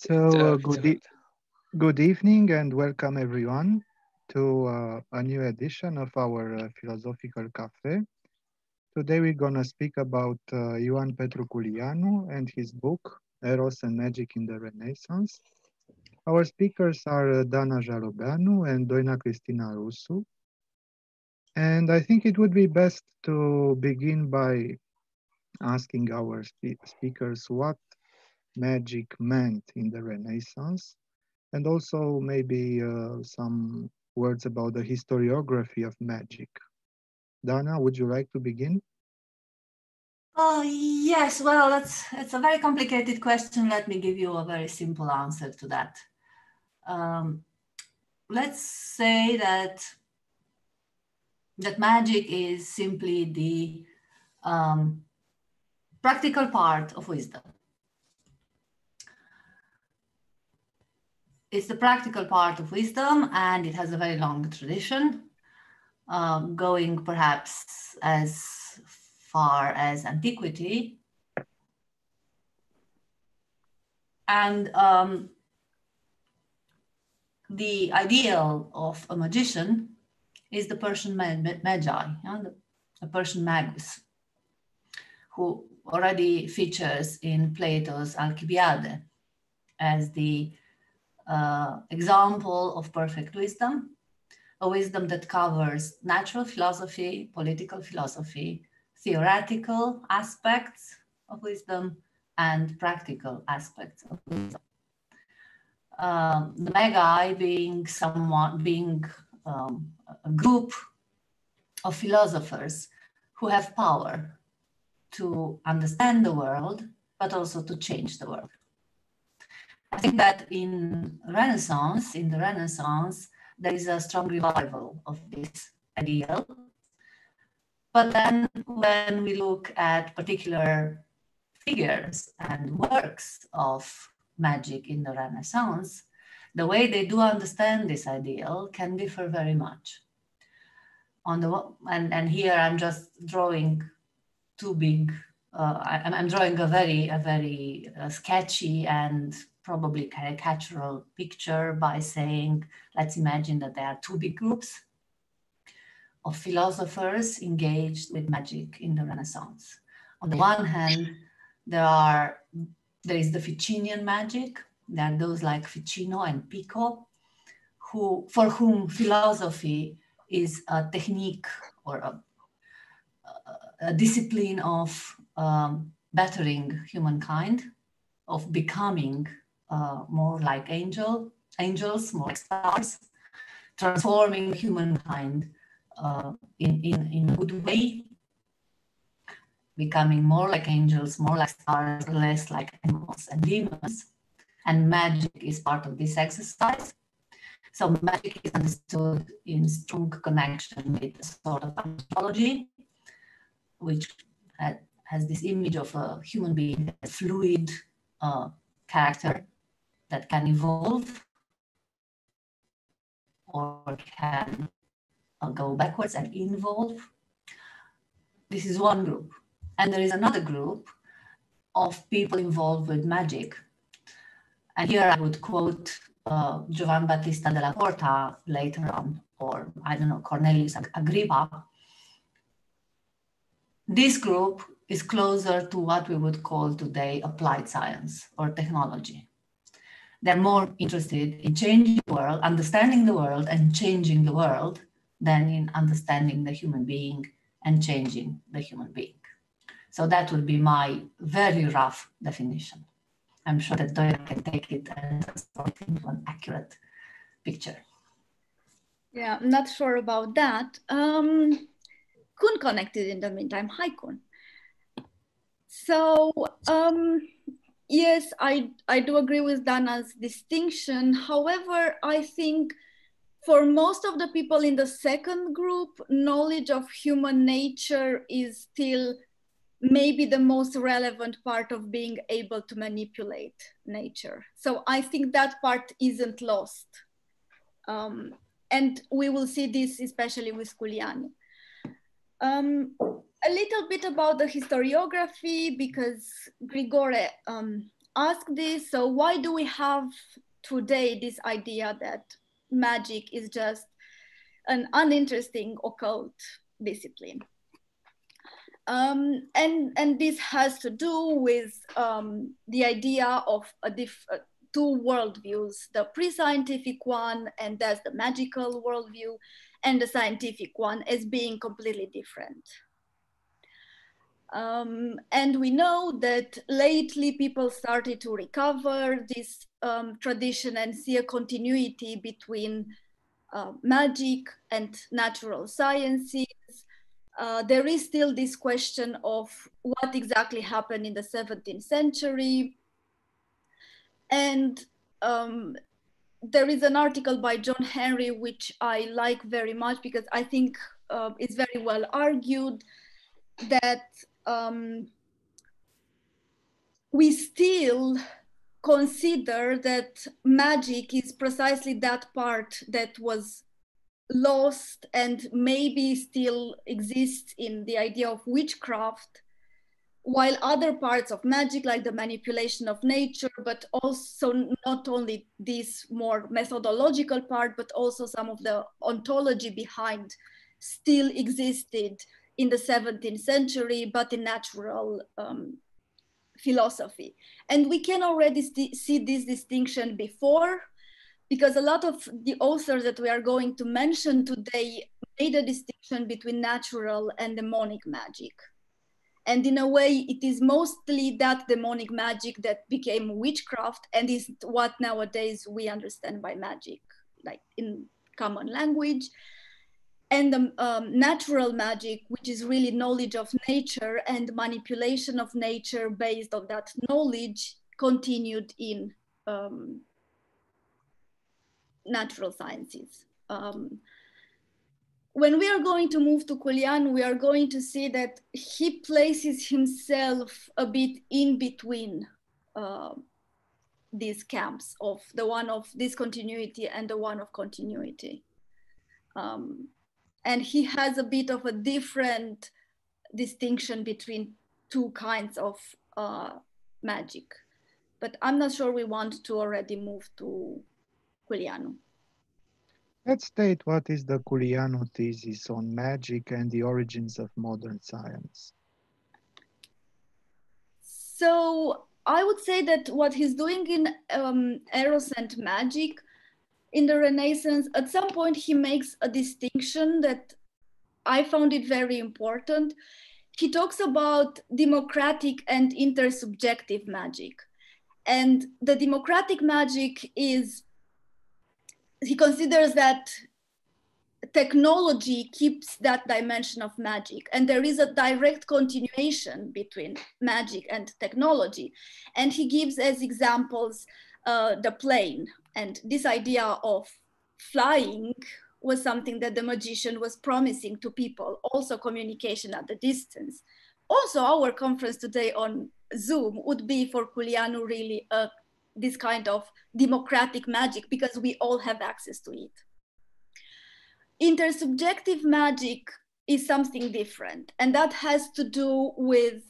So uh, good, e good evening and welcome everyone to uh, a new edition of our uh, Philosophical Cafe. Today we're gonna speak about uh, Ioan Petru Culianu and his book, Eros and Magic in the Renaissance. Our speakers are uh, Dana Jalobeanu and Doina Cristina Rusu. And I think it would be best to begin by asking our spe speakers what magic meant in the Renaissance, and also maybe uh, some words about the historiography of magic. Dana, would you like to begin? Oh, yes, well, that's it's a very complicated question. Let me give you a very simple answer to that. Um, let's say that that magic is simply the um, practical part of wisdom. It's the practical part of wisdom and it has a very long tradition, um, going perhaps as far as antiquity. And um, the ideal of a magician is the Persian magi, the, the Persian magus, who already features in Plato's Alcibiade as the uh, example of perfect wisdom, a wisdom that covers natural philosophy, political philosophy, theoretical aspects of wisdom, and practical aspects of wisdom. Um, the Magi being someone, being um, a group of philosophers who have power to understand the world, but also to change the world. I think that in Renaissance, in the Renaissance, there is a strong revival of this ideal. But then when we look at particular figures and works of magic in the Renaissance, the way they do understand this ideal can differ very much. On the and, and here I'm just drawing two big. Uh, I, am drawing a very a very uh, sketchy and probably caricatural picture by saying, let's imagine that there are two big groups of philosophers engaged with magic in the Renaissance. On the one hand, there are there is the Ficinian magic. There are those like Ficino and Pico, who for whom philosophy is a technique or a, a discipline of um, bettering humankind, of becoming uh, more like angel, angels, more like stars, transforming humankind uh, in, in, in a good way, becoming more like angels, more like stars, less like animals and demons. And magic is part of this exercise. So magic is understood in strong connection with sort of anthropology, which had, has this image of a human being, a fluid uh, character that can evolve or can go backwards and involve. This is one group. And there is another group of people involved with magic. And here I would quote uh, Battista della Porta later on, or I don't know, Cornelius Agrippa. This group is closer to what we would call today applied science or technology. They're more interested in changing the world, understanding the world, and changing the world than in understanding the human being and changing the human being. So that would be my very rough definition. I'm sure that Doina can take it and transform it into an accurate picture. Yeah, I'm not sure about that. Um, Kun connected in the meantime. Hi, Kun. So, um, yes, I, I do agree with Dana's distinction. However, I think for most of the people in the second group, knowledge of human nature is still maybe the most relevant part of being able to manipulate nature. So I think that part isn't lost. Um, and we will see this especially with Culianu. Um, a little bit about the historiography because Grigore um, ask this, so why do we have today this idea that magic is just an uninteresting occult discipline? Um, and, and this has to do with um, the idea of a diff, uh, two worldviews, the pre-scientific one, and that's the magical worldview, and the scientific one as being completely different. Um, and we know that lately people started to recover this um, tradition and see a continuity between uh, magic and natural sciences uh, there is still this question of what exactly happened in the 17th century. And um, there is an article by John Henry, which I like very much because I think uh, it's very well argued that um, we still consider that magic is precisely that part that was lost and maybe still exists in the idea of witchcraft while other parts of magic like the manipulation of nature but also not only this more methodological part but also some of the ontology behind still existed in the 17th century but in natural um, philosophy and we can already see this distinction before because a lot of the authors that we are going to mention today made a distinction between natural and demonic magic. And in a way, it is mostly that demonic magic that became witchcraft and is what nowadays we understand by magic, like in common language. And the um, natural magic, which is really knowledge of nature and manipulation of nature based on that knowledge, continued in um, natural sciences. Um, when we are going to move to Culianu, we are going to see that he places himself a bit in between uh, these camps of the one of discontinuity and the one of continuity. Um, and he has a bit of a different distinction between two kinds of uh, magic. But I'm not sure we want to already move to Culianu. Let's state what is the Culianu thesis on magic and the origins of modern science. So I would say that what he's doing in um, Eros and Magic in the Renaissance, at some point he makes a distinction that I found it very important. He talks about democratic and intersubjective magic. And the democratic magic is he considers that technology keeps that dimension of magic and there is a direct continuation between magic and technology. And he gives as examples uh, the plane. And this idea of flying was something that the magician was promising to people also communication at the distance. Also our conference today on zoom would be for Culianu really a this kind of democratic magic because we all have access to it. Intersubjective magic is something different, and that has to do with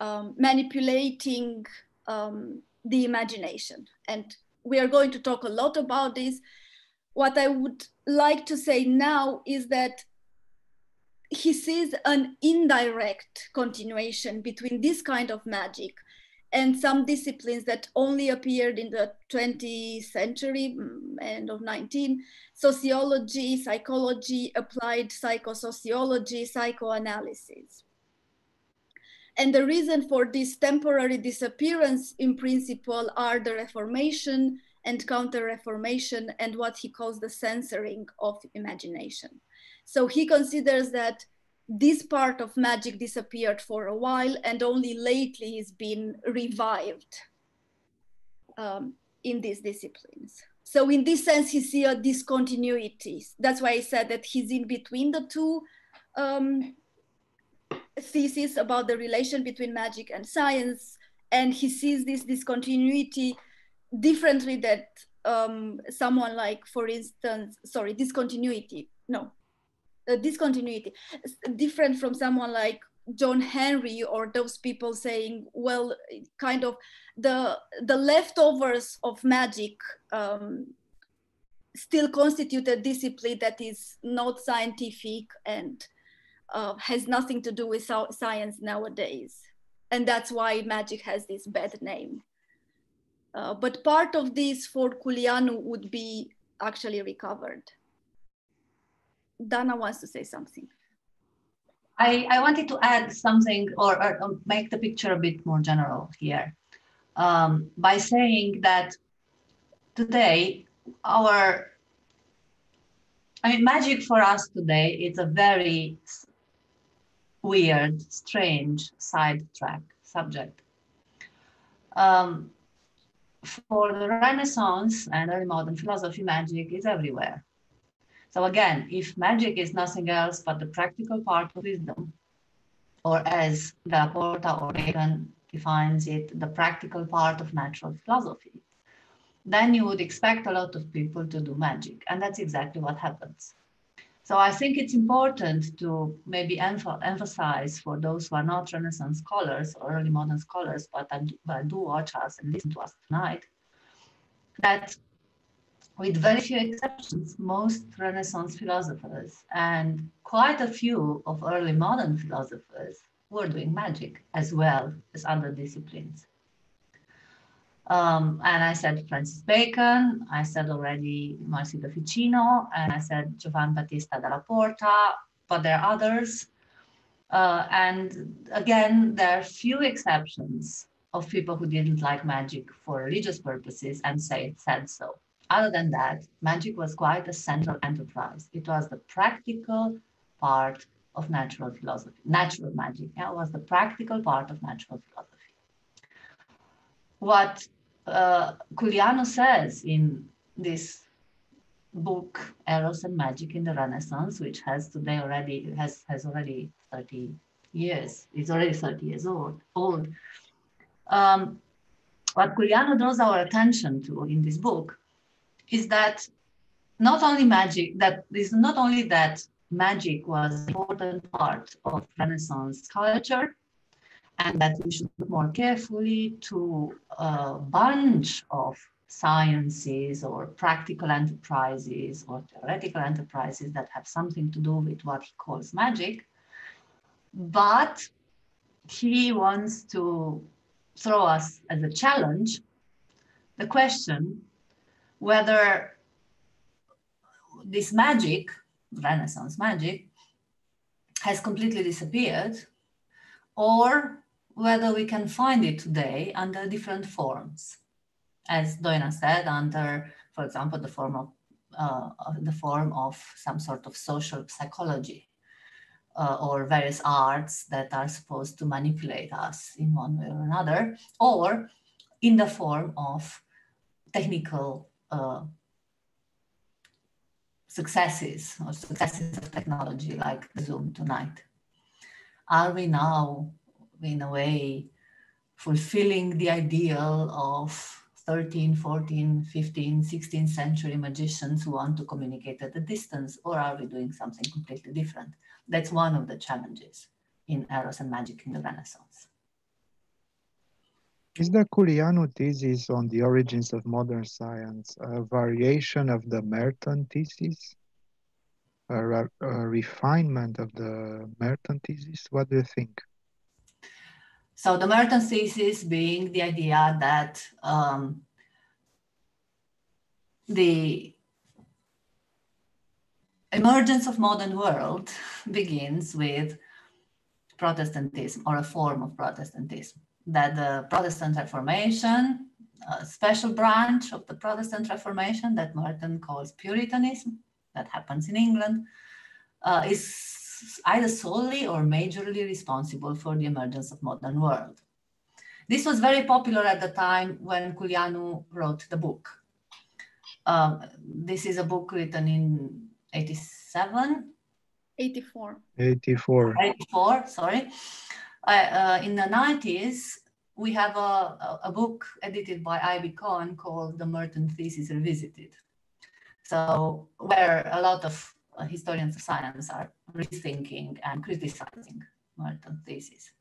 um, manipulating um, the imagination. And we are going to talk a lot about this. What I would like to say now is that he sees an indirect continuation between this kind of magic and some disciplines that only appeared in the 20th century, mm, end of 19, sociology, psychology, applied psychosociology, psychoanalysis. And the reason for this temporary disappearance in principle are the Reformation and Counter-Reformation and what he calls the censoring of imagination. So he considers that this part of magic disappeared for a while and only lately has been revived um, in these disciplines. So in this sense, he see a discontinuity. That's why I said that he's in between the two um, theses about the relation between magic and science. And he sees this discontinuity differently that um, someone like, for instance, sorry, discontinuity, no, uh, discontinuity different from someone like John Henry or those people saying, well, kind of the the leftovers of magic um, still constitute a discipline that is not scientific and uh, has nothing to do with science nowadays. And that's why magic has this bad name. Uh, but part of this for Culianu would be actually recovered. Dana wants to say something. I, I wanted to add something or, or make the picture a bit more general here um, by saying that today our I mean magic for us today is a very weird, strange sidetrack subject. Um, for the Renaissance and early modern philosophy, magic is everywhere. So again, if magic is nothing else but the practical part of wisdom, or as the Porta or Regan defines it, the practical part of natural philosophy, then you would expect a lot of people to do magic. And that's exactly what happens. So I think it's important to maybe emph- emphasize for those who are not Renaissance scholars or early modern scholars, but, but do watch us and listen to us tonight, that with very few exceptions, most Renaissance philosophers and quite a few of early modern philosophers were doing magic as well as other disciplines. Um, and I said Francis Bacon, I said already Marsilio Ficino, and I said Giovan Battista della Porta, but there are others. Uh, and again, there are few exceptions of people who didn't like magic for religious purposes and say said so. Other than that, magic was quite a central enterprise. It was the practical part of natural philosophy. Natural magic yeah, was the practical part of natural philosophy what uh, Culianu says in this book, Eros and Magic in the Renaissance, which has today already has has already 30 years. It's already 30 years old. Old. Um, what Culianu draws our attention to in this book is that not only magic, that is not only that magic was an important part of Renaissance culture, and that we should look more carefully to a bunch of sciences or practical enterprises or theoretical enterprises that have something to do with what he calls magic. But he wants to throw us as a challenge the question whether this magic, Renaissance magic, has completely disappeared or whether we can find it today under different forms. As Doina said, under, for example, the form of uh, the form of some sort of social psychology uh, or various arts that are supposed to manipulate us in one way or another, or in the form of technical uh, successes or successes of technology like Zoom tonight. Are we now in a way fulfilling the ideal of 13, 14, 15, 16th century magicians who want to communicate at a distance, or are we doing something completely different? That's one of the challenges in Eros and Magic in the Renaissance. Is the Culianu thesis on the origins of modern science a variation of the Merton thesis? A, a refinement of the Merton thesis? What do you think? So the Merton thesis being the idea that um, the emergence of modern world begins with Protestantism or a form of Protestantism. That the Protestant Reformation, a special branch of the Protestant Reformation that Merton calls Puritanism, that happens in England, uh, is either solely or majorly responsible for the emergence of modern world. This was very popular at the time when Culianu wrote the book. Um, this is a book written in 87? 84. 84. 84, sorry. Uh, in the 90s, we have a, a, book edited by I.B. Cohen called The Merton Thesis Revisited. So, where a lot of uh, historians of science are rethinking and criticizing Merton thesis.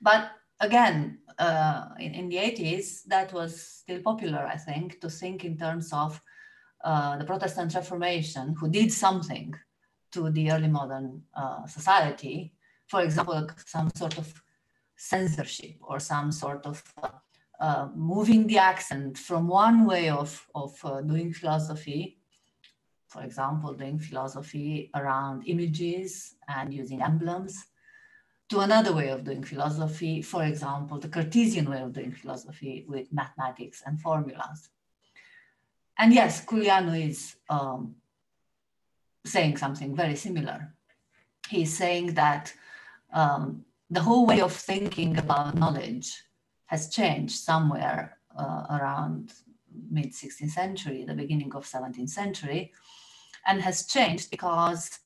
But again, uh, in, in, the 80s, that was still popular, I think, to think in terms of uh, the Protestant Reformation, who did something to the early modern uh, society. For example, some sort of censorship or some sort of uh, uh, moving the accent from one way of, of uh, doing philosophy, for example, doing philosophy around images and using emblems, to another way of doing philosophy, for example, the Cartesian way of doing philosophy with mathematics and formulas. And yes, Culianu is um, saying something very similar. He's saying that um, the whole way of thinking about knowledge has changed somewhere uh, around mid 16th century, the beginning of 17th century, and has changed because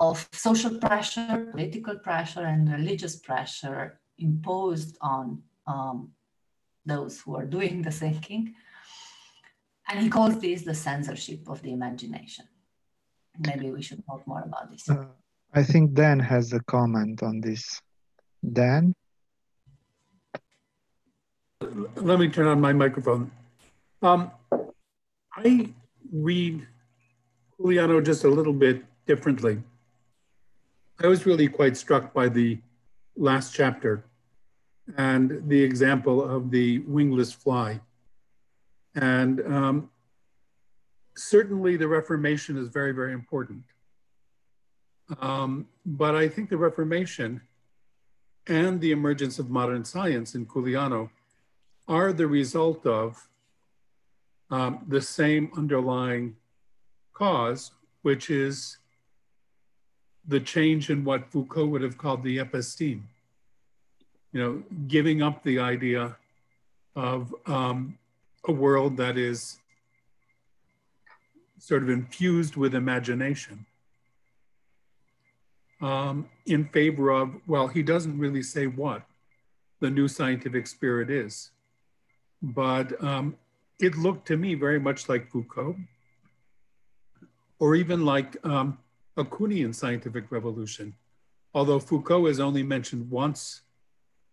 of social pressure, political pressure, and religious pressure imposed on um, those who are doing the thinking. And he calls this the censorship of the imagination. Maybe we should talk more about this. Uh, I think Dan has a comment on this. Dan? Let me turn on my microphone. Um, I read Culianu just a little bit differently. I was really quite struck by the last chapter and the example of the wingless fly. And um, certainly the Reformation is very, very important. Um, but I think the Reformation and the emergence of modern science in Culianu are the result of um, the same underlying cause, which is the change in what Foucault would have called the episteme. You know, giving up the idea of um, a world that is sort of infused with imagination um, in favor of, well, he doesn't really say what the new scientific spirit is. But um, it looked to me very much like Foucault, or even like um, a Kuhnian scientific revolution, although Foucault is only mentioned once,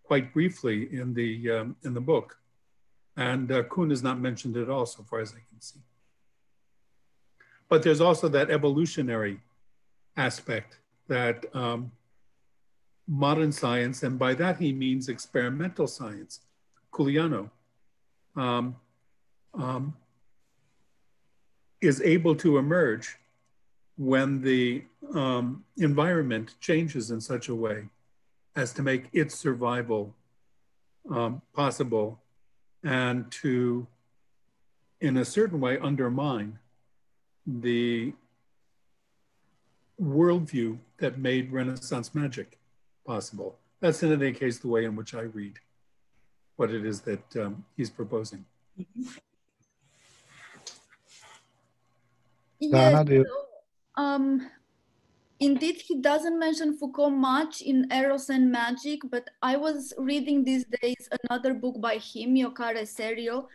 quite briefly, in the, um, in the book. And uh, Kuhn is not mentioned at all, so far as I can see. But there's also that evolutionary aspect that um, modern science, and by that he means experimental science, Culianu, um, um, is able to emerge when the um, environment changes in such a way as to make its survival um, possible and to, in a certain way, undermine the worldview that made Renaissance magic possible. That's in any case the way in which I read what it is that um, he's proposing. Yes, so, um, indeed, he doesn't mention Foucault much in Eros and Magic, but I was reading these days another book by him, Iocari Serio,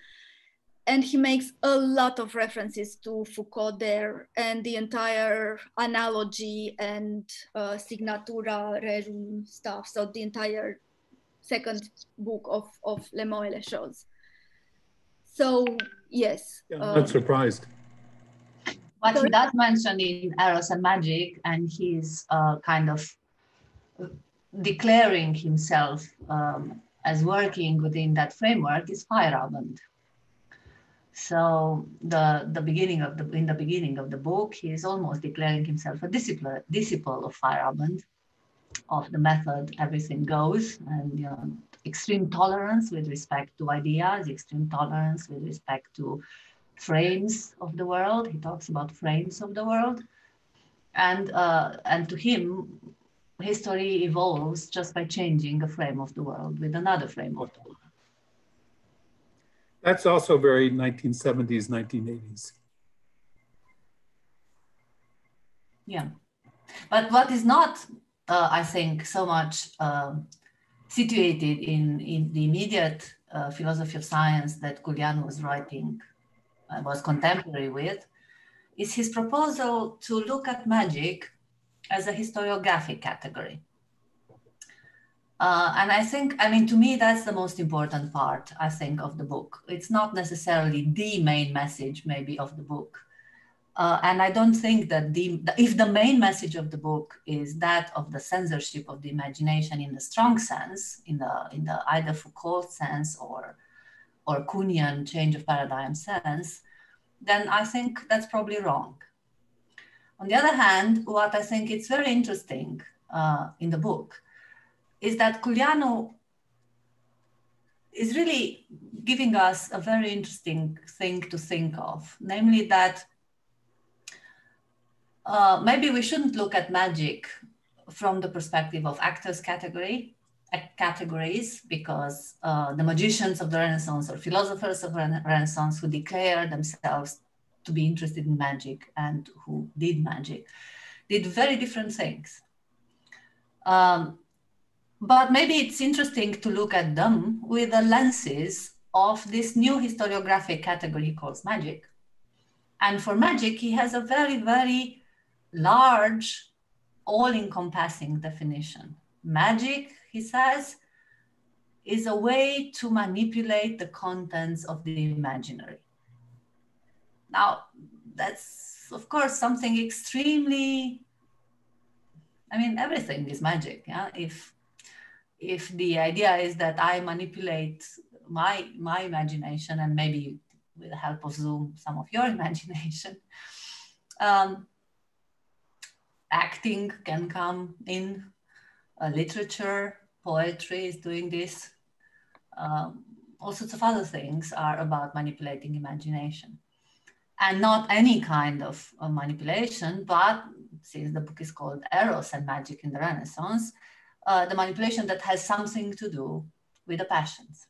and he makes a lot of references to Foucault there and the entire analogy and uh, signatura rerum stuff. So the entire second book of, of Les mots et les choses. So yes. Yeah, I'm um, not surprised. But he does mention in Eros and Magic and he's uh, kind of declaring himself um, as working within that framework is Feyerabend so the, the beginning of the, in the beginning of the book, he is almost declaring himself a disciple, disciple of Feyerabend, of the method everything goes, and you know, extreme tolerance with respect to ideas, extreme tolerance with respect to frames of the world. He talks about frames of the world. And, uh, and to him, history evolves just by changing a frame of the world with another frame of the world. That's also very 1970s, 1980s. Yeah. But what is not, uh, I think, so much um, situated in, in the immediate uh, philosophy of science that Culianu was writing, uh, was contemporary with, is his proposal to look at magic as a historiographic category. Uh, and I think, I mean, to me, that's the most important part, I think, of the book. It's not necessarily the main message, maybe, of the book. Uh, and I don't think that the, if the main message of the book is that of the censorship of the imagination in the strong sense, in the, in the either Foucault sense or, or Kuhnian change of paradigm sense, then I think that's probably wrong. On the other hand, what I think is very interesting uh, in the book is that Culianu is really giving us a very interesting thing to think of, namely that uh, maybe we shouldn't look at magic from the perspective of actors category categories because uh, the magicians of the Renaissance or philosophers of the Renaissance who declare themselves to be interested in magic and who did magic did very different things. Um, but maybe it's interesting to look at them with the lenses of this new historiographic category called magic. And for magic, he has a very, very large, all encompassing definition. Magic, he says, is a way to manipulate the contents of the imaginary. Now, that's, of course, something extremely, I mean, everything is magic. Yeah? If if the idea is that I manipulate my my imagination and maybe with the help of Zoom, some of your imagination, um, acting can come in, uh, literature, poetry is doing this. Um, all sorts of other things are about manipulating imagination. And not any kind of uh, manipulation, but since the book is called Eros and Magic in the Renaissance, uh, the manipulation that has something to do with the passions.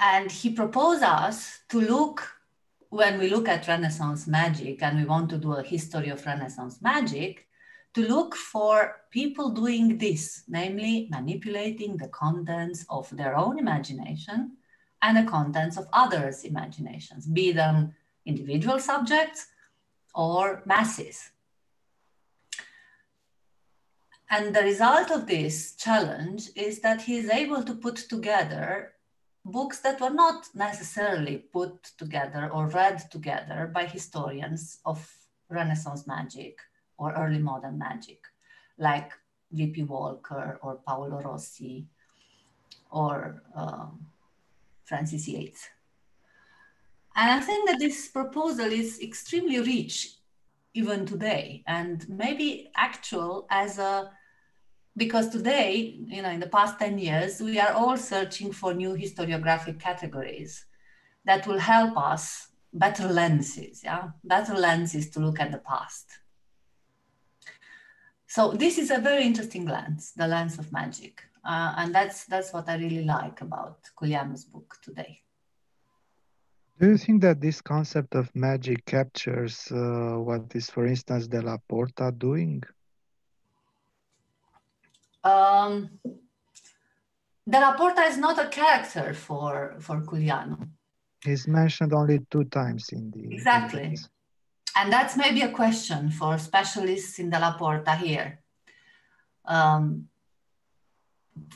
And he proposed us to look, when we look at Renaissance magic and we want to do a history of Renaissance magic, to look for people doing this, namely manipulating the contents of their own imagination and the contents of others' imaginations, be them individual subjects or masses. And the result of this challenge is that he is able to put together books that were not necessarily put together or read together by historians of Renaissance magic or early modern magic, like D.P. Walker or Paolo Rossi or um, Frances Yates. And I think that this proposal is extremely rich even today and maybe actual as a because today you know in the past 10 years we are all searching for new historiographic categories that will help us better lenses yeah better lenses to look at the past so this is a very interesting lens the lens of magic uh, and that's that's what i really like about Culianu's book today do you think that this concept of magic captures uh, what is, for instance, Della Porta doing? Um, Della Porta is not a character for, for Culianu. He's mentioned only two times in the... Exactly. And that's maybe a question for specialists in Della Porta here. Um,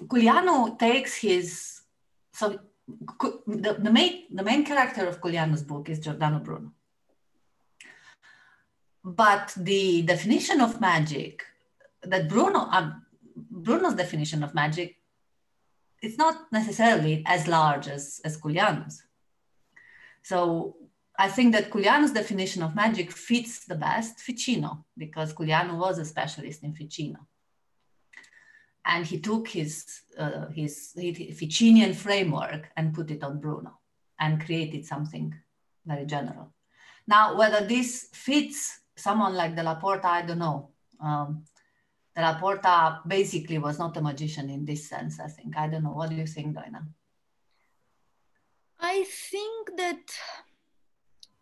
Culianu takes his, so the, the, main, the main character of Culianu's book is Giordano Bruno. But the definition of magic that Bruno, um, Bruno's definition of magic, it's not necessarily as large as, as Culianu's. So I think that Culianu's definition of magic fits the best Ficino because Culianu was a specialist in Ficino and he took his, uh, his, his Ficinian framework and put it on Bruno and created something very general. Now, whether this fits someone like Della Porta, I don't know. Um, Della Porta basically was not a magician in this sense, I think. I don't know. What do you think, Doina? I think that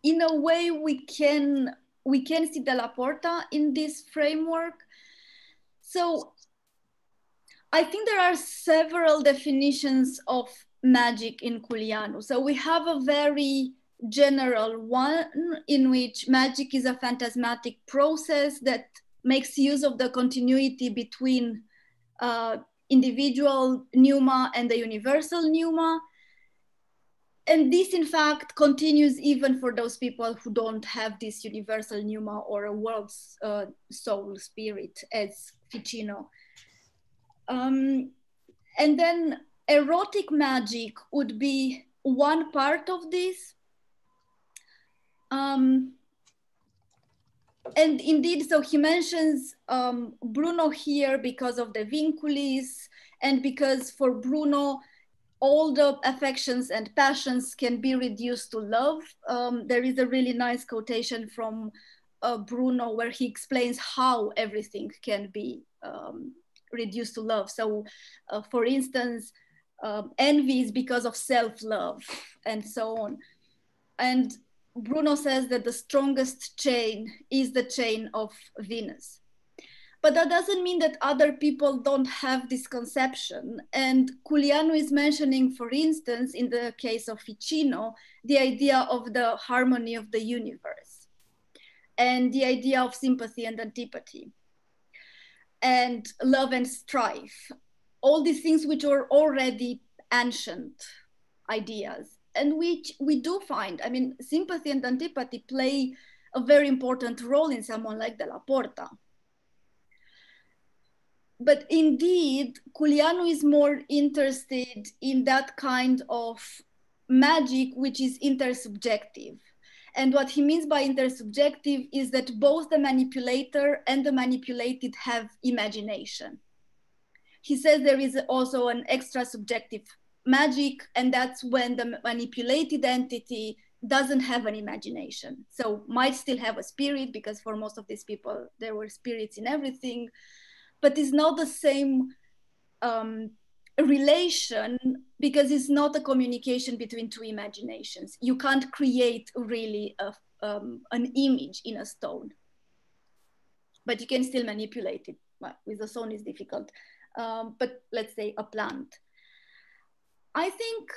in a way we can we can see Della Porta in this framework. So I think there are several definitions of magic in Culianu. So we have a very general one in which magic is a phantasmatic process that makes use of the continuity between uh, individual pneuma and the universal pneuma. And this, in fact, continues even for those people who don't have this universal pneuma or a world's uh, soul spirit, as Ficino. Um, and then erotic magic would be one part of this. Um, and indeed, so he mentions um, Bruno here because of the vinculis and because for Bruno, all the affections and passions can be reduced to love. Um, there is a really nice quotation from uh, Bruno where he explains how everything can be um, reduced to love. So, uh, for instance, um, envy is because of self-love and so on. And Bruno says that the strongest chain is the chain of Venus. But that doesn't mean that other people don't have this conception. And Culianu is mentioning, for instance, in the case of Ficino, the idea of the harmony of the universe and the idea of sympathy and antipathy and love and strife, all these things which are already ancient ideas and which we do find, I mean, sympathy and antipathy play a very important role in someone like Della Porta. But indeed, Culianu is more interested in that kind of magic which is intersubjective. And what he means by intersubjective is that both the manipulator and the manipulated have imagination. He says there is also an extra subjective magic, and that's when the manipulated entity doesn't have an imagination. So might still have a spirit because for most of these people, there were spirits in everything, but it's not the same um, relation because it's not a communication between two imaginations. You can't create really a, um, an image in a stone, but you can still manipulate it. Well, with a stone is difficult, um, but let's say a plant. I think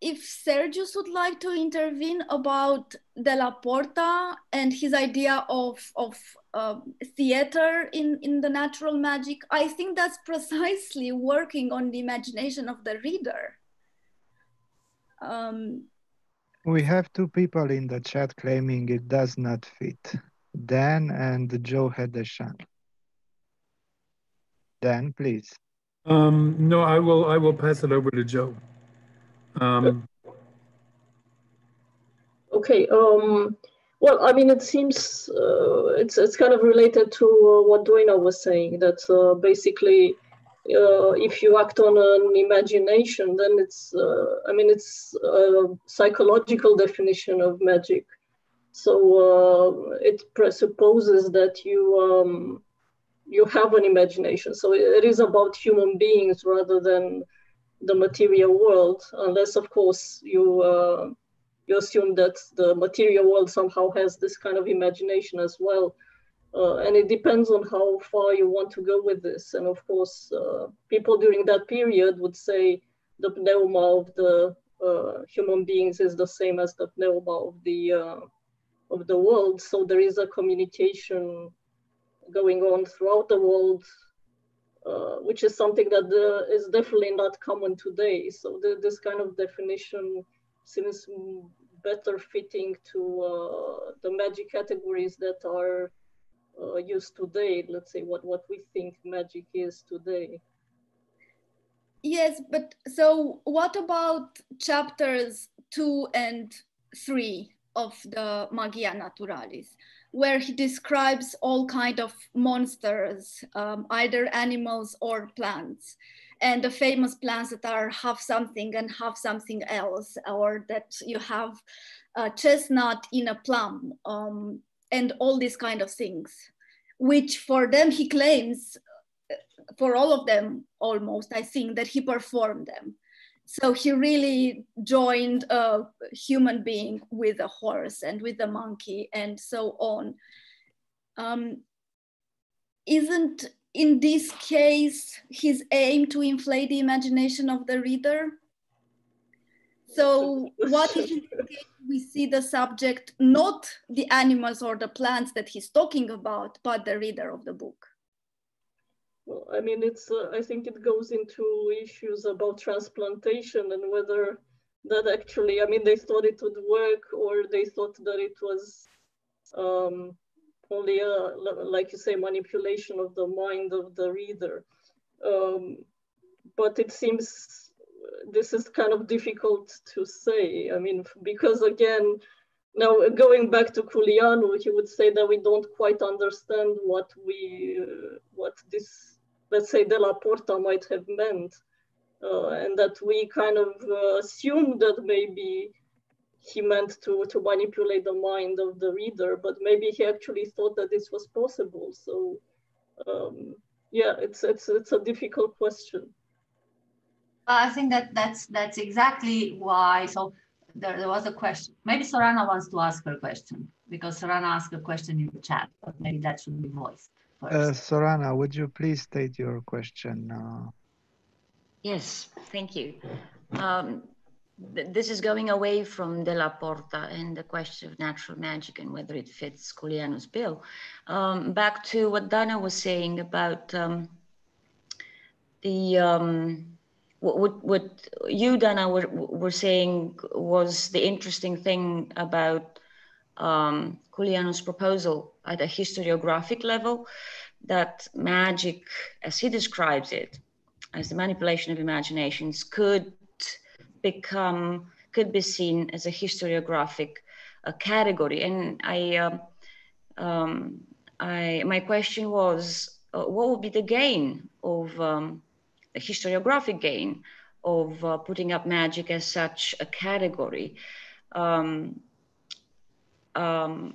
if Sergius would like to intervene about Della Porta and his idea of, of uh, theater in, in the natural magic, I think that's precisely working on the imagination of the reader. Um, we have two people in the chat claiming it does not fit. Dan and Jo Hedesan. Dan, please. Um, no, I will. I will pass it over to Jo. Um, okay. Um, well, I mean, it seems uh, it's it's kind of related to uh, what Doina was saying. That uh, basically, uh, if you act on an imagination, then it's uh, I mean, it's a psychological definition of magic. So uh, it presupposes that you um, you have an imagination. So it is about human beings rather than the material world, unless of course you uh, you assume that the material world somehow has this kind of imagination as well. Uh, and it depends on how far you want to go with this. And of course, uh, people during that period would say the pneuma of the uh, human beings is the same as the pneuma of the uh, of the world. So there is a communication going on throughout the world uh, which is something that uh, is definitely not common today. So the, this kind of definition seems better fitting to uh, the magic categories that are uh, used today. Let's say what, what we think magic is today. Yes, but so what about chapters two and three of the Magia Naturalis? Where he describes all kind of monsters, um, either animals or plants. And the famous plants that are half something and half something else, or that you have a chestnut in a plum, um, and all these kind of things, which for them he claims, for all of them almost, I think that he performed them. So he really joined a human being with a horse and with a monkey and so on. Um, isn't in this case his aim to inflate the imagination of the reader? So what if we see the subject, not the animals or the plants that he's talking about, but the reader of the book? Well, I mean, it's. Uh, I think it goes into issues about transplantation and whether that actually. I mean, they thought it would work, or they thought that it was um, only a, like you say, manipulation of the mind of the reader. Um, but it seems this is kind of difficult to say. I mean, because again, now going back to Culianu, he would say that we don't quite understand what we, uh, what this, let's say, Della Porta might have meant. Uh, and that we kind of uh, assume that maybe he meant to, to manipulate the mind of the reader, but maybe he actually thought that this was possible. So um, yeah, it's, it's, it's a difficult question. I think that that's that's exactly why. So there, there was a question. Maybe Sorana wants to ask her question because Sorana asked a question in the chat, but maybe that should be voiced. Uh, Sorana, would you please state your question? Uh... Yes, thank you. Um, th this is going away from Della Porta and the question of natural magic and whether it fits Culianu's bill. Um, back to what Dana was saying about um, the um, what, what you, Dana, were, were saying was the interesting thing about um, Culianu's proposal at a historiographic level, that magic, as he describes it, as the manipulation of imaginations, could become, could be seen as a historiographic uh, category. And I, um, um, I, my question was, uh, what would be the gain of um, a historiographic gain of uh, putting up magic as such a category. Um, um,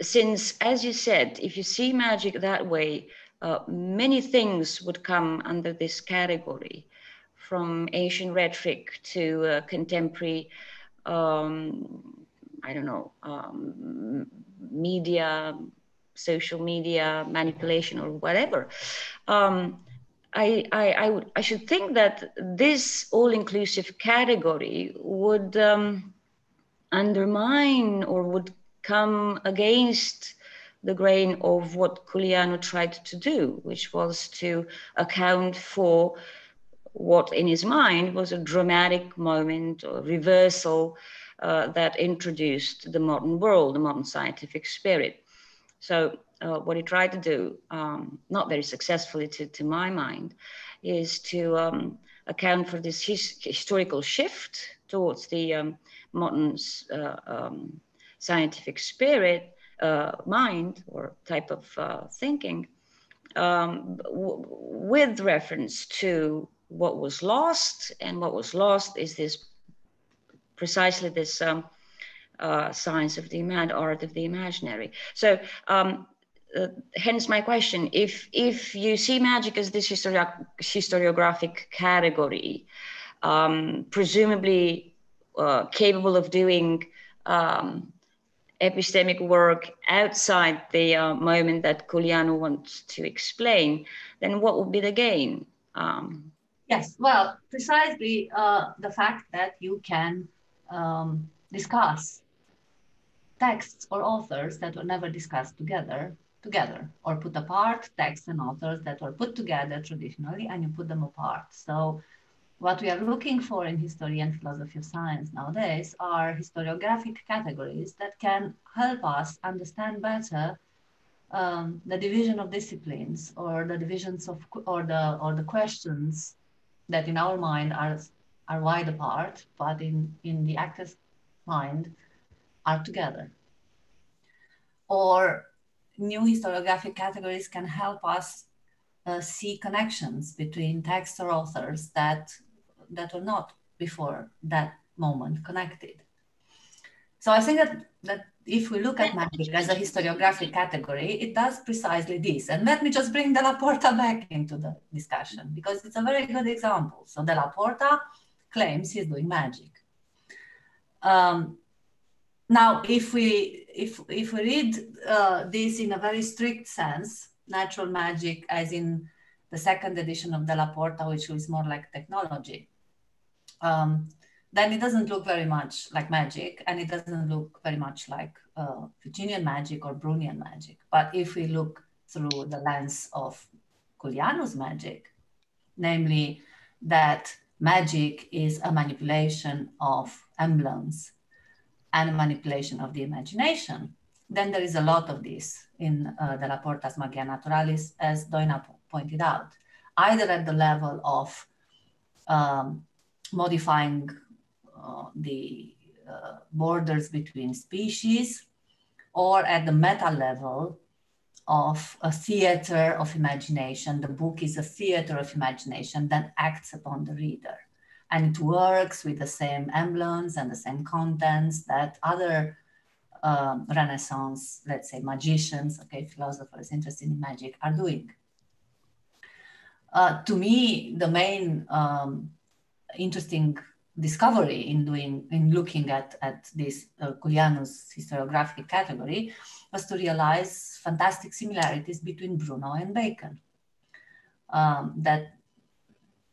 since, as you said, if you see magic that way, uh, many things would come under this category, from ancient rhetoric to uh, contemporary, um, I don't know, um, media, social media manipulation or whatever. Um, I, I, I, would, I should think that this all-inclusive category would um, undermine or would come against the grain of what Culianu tried to do, which was to account for what in his mind was a dramatic moment or reversal uh, that introduced the modern world, the modern scientific spirit. So uh, what he tried to do, um, not very successfully to, to my mind, is to um, account for this his, historical shift towards the um, modern uh, um, scientific spirit, uh, mind, or type of uh, thinking, um, with reference to what was lost. And what was lost is this precisely this um, uh, science of the imagined art of the imaginary. So um, uh, hence my question if if you see magic as this histori- historiographic category um, presumably uh, capable of doing um, epistemic work outside the uh, moment that Culianu wants to explain, then what would be the gain? Um, yes, well, precisely uh, the fact that you can um, discuss texts or authors that were never discussed together together or put apart texts and authors that were put together traditionally and you put them apart. So what we are looking for in history and philosophy of science nowadays are historiographic categories that can help us understand better um, the division of disciplines or the divisions of or the or the questions that in our mind are are wide apart, but in in the actor's mind are together. Or new historiographic categories can help us uh, see connections between texts or authors that that were not before that moment connected. So I think that, that if we look at magic as a historiographic category, it does precisely this. And let me just bring Della Porta back into the discussion because it's a very good example. So Della Porta claims he's doing magic. Um, now, if we if if we read uh, this in a very strict sense, natural magic, as in the second edition of Della Porta, which is more like technology, um, then it doesn't look very much like magic and it doesn't look very much like uh, Ficinian magic or Brunian magic. But if we look through the lens of Culianu's magic, namely that magic is a manipulation of emblems and a manipulation of the imagination, then there is a lot of this in uh, Della Porta's Magia Naturalis, as Doina pointed out, either at the level of um, modifying uh, the uh, borders between species or at the meta level of a theater of imagination. The book is a theater of imagination that acts upon the reader. And it works with the same emblems and the same contents that other um, Renaissance, let's say magicians, okay, philosophers interested in magic are doing. Uh, to me, the main um, interesting discovery in doing in looking at at this uh, Culianu's historiographic category was to realize fantastic similarities between Bruno and Bacon um, that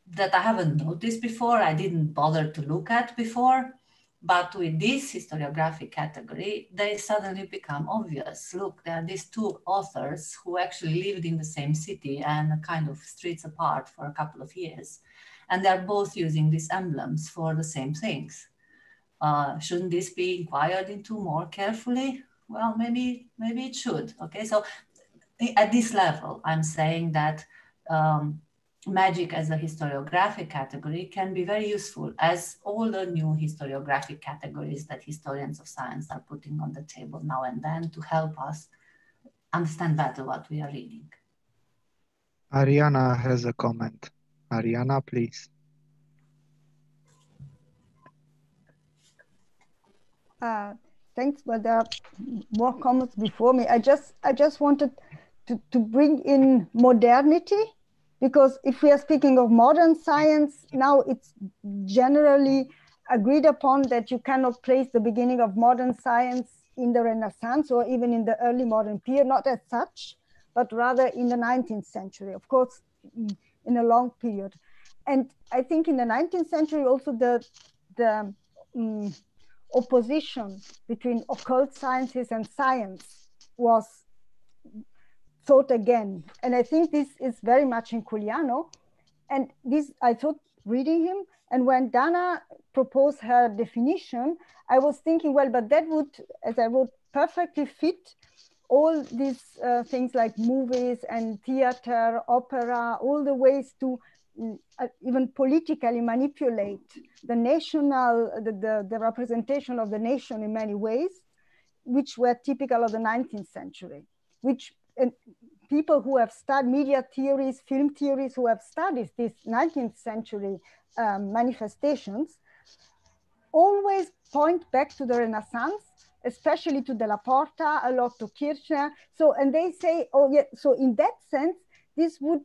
that I haven't noticed before. I didn't bother to look at before, but with this historiographic category, they suddenly become obvious. Look, there are these two authors who actually lived in the same city and kind of streets apart for a couple of years and they're both using these emblems for the same things. Uh, shouldn't this be inquired into more carefully? Well, maybe maybe it should. Okay, so at this level, I'm saying that um, magic as a historiographic category can be very useful as all the new historiographic categories that historians of science are putting on the table now and then to help us understand better what we are reading. Ariana has a comment. Ariana, please. Uh, thanks, but there are more comments before me. I just, I just wanted to, to bring in modernity because if we are speaking of modern science, now it's generally agreed upon that you cannot place the beginning of modern science in the Renaissance or even in the early modern period, not as such, but rather in the 19th century. Of course, in a long period. And I think in the 19th century also the, the um, opposition between occult sciences and science was thought again. And I think this is very much in Culianu. And this, I thought reading him, and when Dana proposed her definition, I was thinking, well, but that would, as I wrote, perfectly fit all these uh, things like movies and theater, opera, all the ways to mm, uh, even politically manipulate the national, the, the, the, representation of the nation in many ways, which were typical of the 19th century, which people who have studied media theories, film theories, who have studied these 19th century um, manifestations, always point back to the Renaissance especially to Della Porta, a lot to Kircher. So, and they say, oh yeah, so in that sense, this would,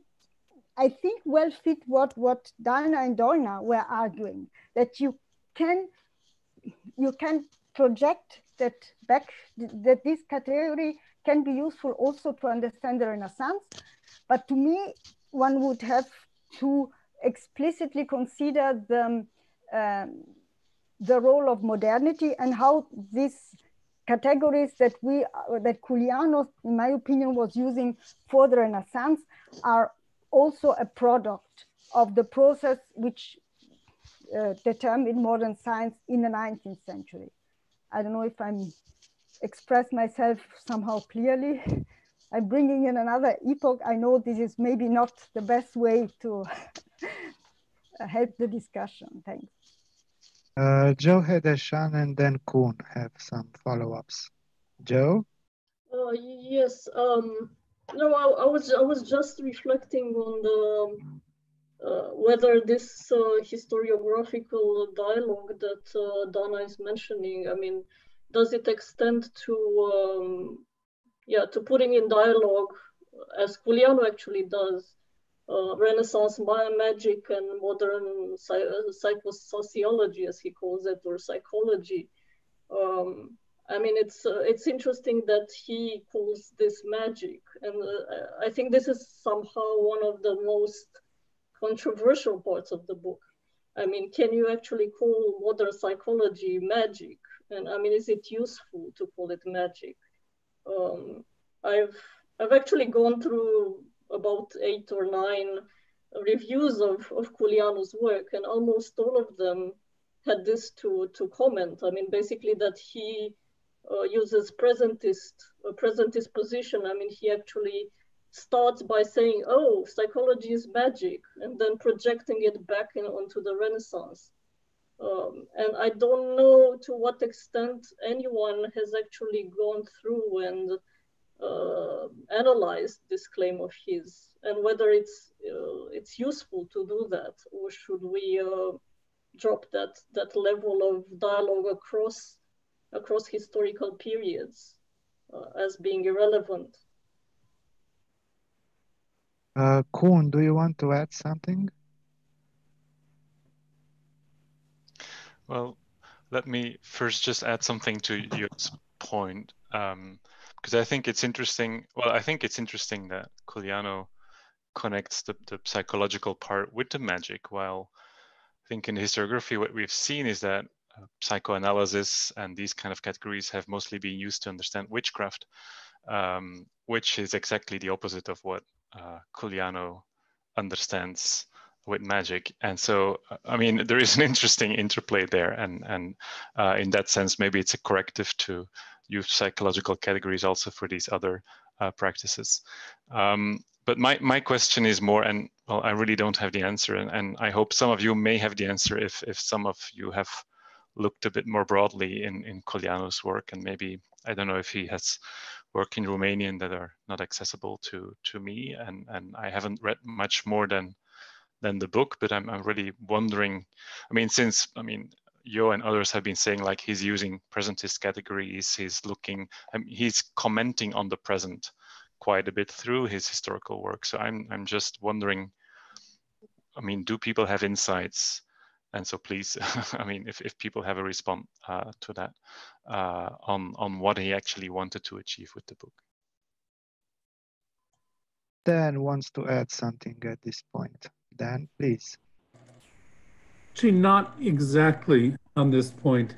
I think, well fit what, what Dana and Doina were arguing, that you can, you can project that back, that this category can be useful also to understand the Renaissance. But to me, one would have to explicitly consider the, um, the role of modernity and how this categories that we that Culianu, in my opinion, was using for the Renaissance are also a product of the process which uh, determined modern science in the 19th century. I don't know if I'm express myself somehow clearly. I'm bringing in another epoch. I know this is maybe not the best way to help the discussion. Thanks. Uh, Jo Hedesan and then Koen have some follow-ups. Joe? Uh, yes. Um, no, I, I, was I was just reflecting on the uh, whether this uh, historiographical dialogue that uh, Dana is mentioning. I mean, does it extend to um, yeah to putting in dialogue as Culianu actually does uh, Renaissance magic and modern psychosociology, as he calls it, or psychology. Um, I mean, it's uh, it's interesting that he calls this magic, and uh, I think this is somehow one of the most controversial parts of the book. I mean, can you actually call modern psychology magic? And I mean, is it useful to call it magic? Um, I've I've actually gone through about eight or nine reviews of, of Culianu's work, and almost all of them had this to, to comment. I mean, basically that he uh, uses presentist, a presentist position. I mean, he actually starts by saying, oh, psychology is magic, and then projecting it back in, onto the Renaissance. Um, and I don't know to what extent anyone has actually gone through and uh, analyzed this claim of his, and whether it's uh, it's useful to do that, or should we uh, drop that that level of dialogue across across historical periods uh, as being irrelevant? Uh, Koen, do you want to add something? Well, let me first just add something to your point, um, because I think it's interesting. Well, I think it's interesting that Culianu connects the, the psychological part with the magic, while I think in historiography, what we've seen is that uh, psychoanalysis and these kind of categories have mostly been used to understand witchcraft, um, which is exactly the opposite of what uh, Culianu understands with magic. And so, I mean, there is an interesting interplay there. And, and uh, in that sense, maybe it's a corrective to use psychological categories also for these other uh, practices. Um, but my, my question is more, and well, I really don't have the answer. And, and I hope some of you may have the answer if, if some of you have looked a bit more broadly in, in Culianu's work. And maybe, I don't know if he has work in Romanian that are not accessible to to me, and and I haven't read much more than than the book, but I'm I'm really wondering. I mean, since I mean. Yo and others have been saying like he's using presentist categories. He's looking, um, he's commenting on the present quite a bit through his historical work. So I'm I'm just wondering. I mean, do people have insights and so please, I mean, if, if people have a response uh, to that uh, on, on what he actually wanted to achieve with the book. Dan wants to add something at this point. Dan, please. Actually, not exactly on this point,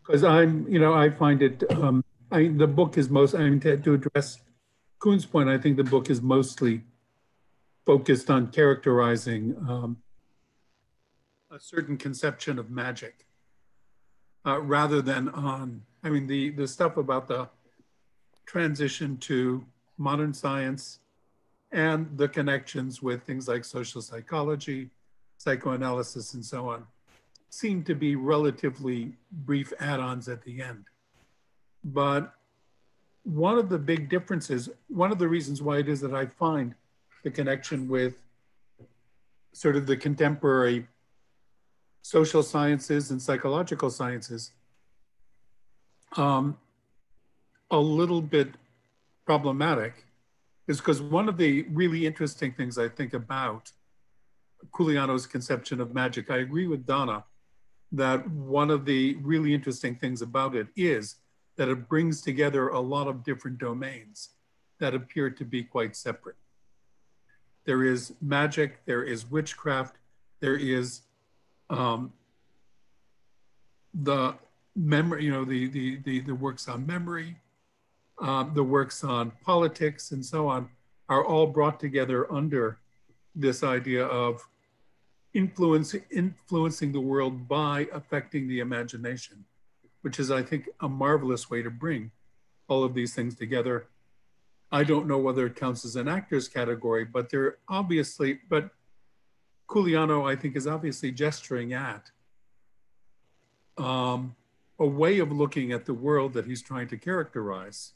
because I'm, you know, I find it, um, I, the book is most, I mean, to, to address Koen's point, I think the book is mostly focused on characterizing um, a certain conception of magic uh, rather than on, I mean, the, the stuff about the transition to modern science and the connections with things like social psychology, psychoanalysis, and so on seem to be relatively brief add-ons at the end. But one of the big differences, one of the reasons why it is that I find the connection with sort of the contemporary social sciences and psychological sciences um, a little bit problematic is because one of the really interesting things I think about Culianu's conception of magic, I agree with Dana that one of the really interesting things about it is that it brings together a lot of different domains that appear to be quite separate. There is magic, there is witchcraft, there is um, the memory, you know, the, the, the, the works on memory, um, the works on politics and so on are all brought together under this idea of influence, influencing the world by affecting the imagination, which is, I think, a marvelous way to bring all of these things together. I don't know whether it counts as an actor's category, but they're obviously, but Culianu, I think, is obviously gesturing at um, a way of looking at the world that he's trying to characterize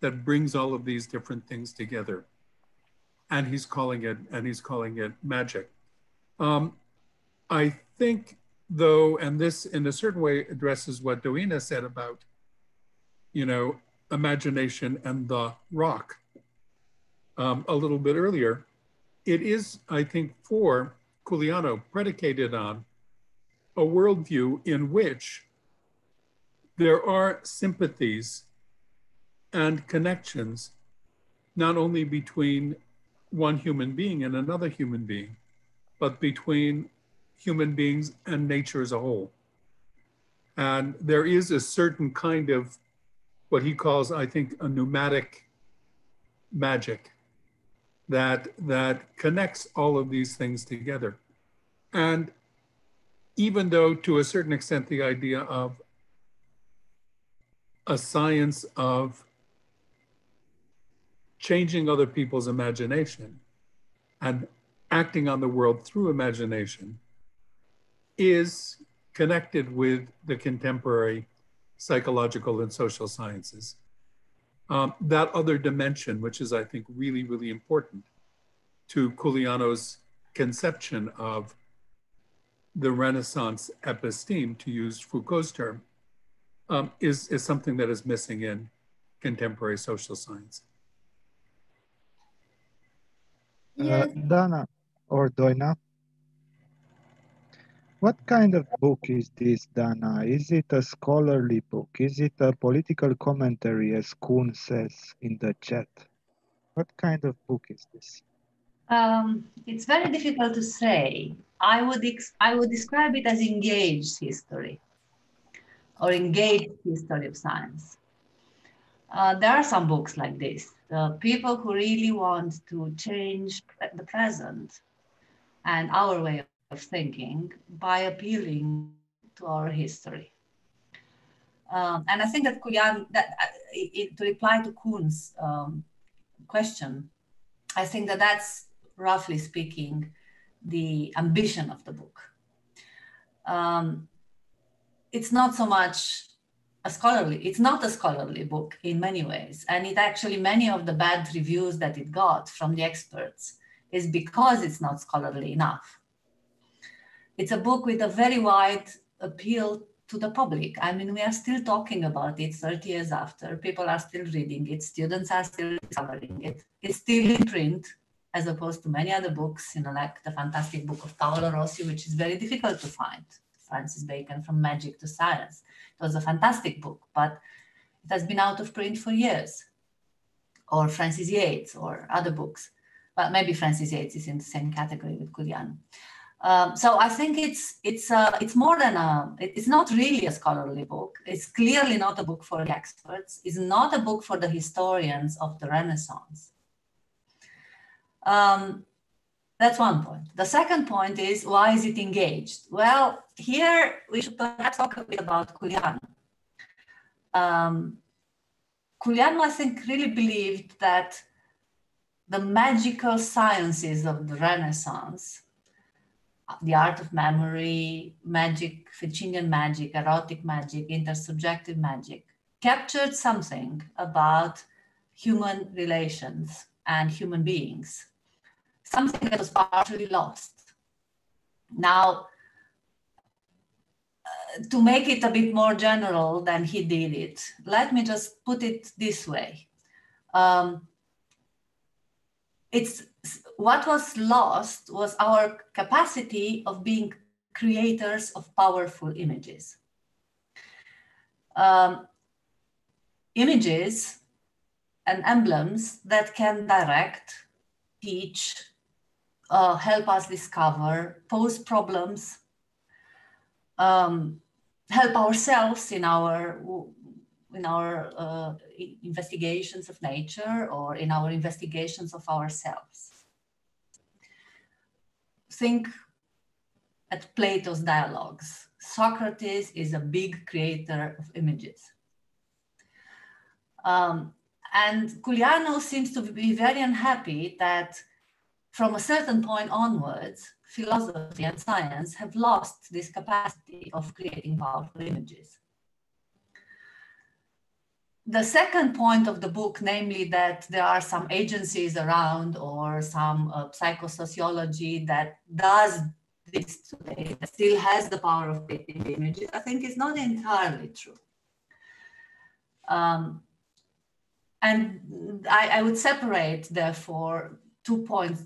that brings all of these different things together. And he's calling it, and he's calling it magic. Um, I think, though, and this in a certain way addresses what Doina said about, you know, imagination and the rock um, a little bit earlier. It is, I think, for Culianu predicated on a worldview in which there are sympathies and connections, not only between one human being and another human being, but between human beings and nature as a whole. And there is a certain kind of what he calls, I think, a pneumatic magic that, that connects all of these things together. And even though to a certain extent the idea of a science of changing other people's imagination and acting on the world through imagination is connected with the contemporary psychological and social sciences. Um, that other dimension, which is, I think, really, really important to Culianu's conception of the Renaissance episteme, to use Foucault's term, um, is, is something that is missing in contemporary social science. Uh, Dana or Doina, what kind of book is this, Dana? Is it a scholarly book? Is it a political commentary, as Koen says in the chat? What kind of book is this? Um, it's very difficult to say. I would I would describe it as engaged history or engaged history of science. Uh, there are some books like this. The people who really want to change the present and our way of thinking by appealing to our history. Um, and I think that Kuyan, that uh, it, to reply to Koen's um, question, I think that that's roughly speaking the ambition of the book. Um, it's not so much a scholarly, it's not a scholarly book in many ways. And it actually, many of the bad reviews that it got from the experts is because it's not scholarly enough. It's a book with a very wide appeal to the public. I mean, we are still talking about it 30 years after. People are still reading it. Students are still discovering it. It's still in print, as opposed to many other books, you know, like the fantastic book of Paolo Rossi, which is very difficult to find. Francis Bacon, From Magic to Science. It was a fantastic book, but it has been out of print for years. Or Frances Yates or other books. But maybe Frances Yates is in the same category with Culianu. Um, so I think it's it's uh, it's more than a it's not really a scholarly book. It's clearly not a book for the experts. It's not a book for the historians of the Renaissance. Um, that's one point. The second point is why is it engaged? Well, here we should perhaps talk a bit about Culianu. Um, Culianu, I think, really believed that the magical sciences of the Renaissance, the art of memory, magic, Ficinian magic, erotic magic, intersubjective magic, captured something about human relations and human beings something that was partially lost. Now, uh, to make it a bit more general than he did it, let me just put it this way. Um, it's what was lost was our capacity of being creators of powerful images. Um, images and emblems that can direct, teach, uh, help us discover, pose problems, um, help ourselves in our in our uh, investigations of nature or in our investigations of ourselves. Think at Plato's dialogues. Socrates is a big creator of images. Um, and Culianu seems to be very unhappy that from a certain point onwards, philosophy and science have lost this capacity of creating powerful images. The second point of the book, namely that there are some agencies around or some uh, psychosociology that does this today, still has the power of creating images, I think is not entirely true. Um, and I, I, would separate, therefore, two points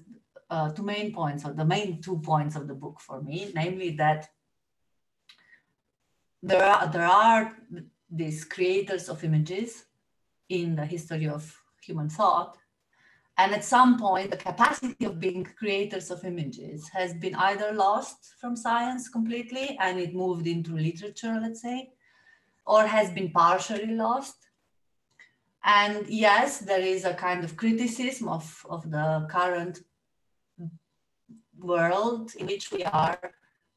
uh, two main points, or the main two points of the book for me, namely that there are, there are these creators of images in the history of human thought, And at some point, the capacity of being creators of images has been either lost from science completely and it moved into literature, let's say, or has been partially lost. And yes, there is a kind of criticism of, of the current world in which we are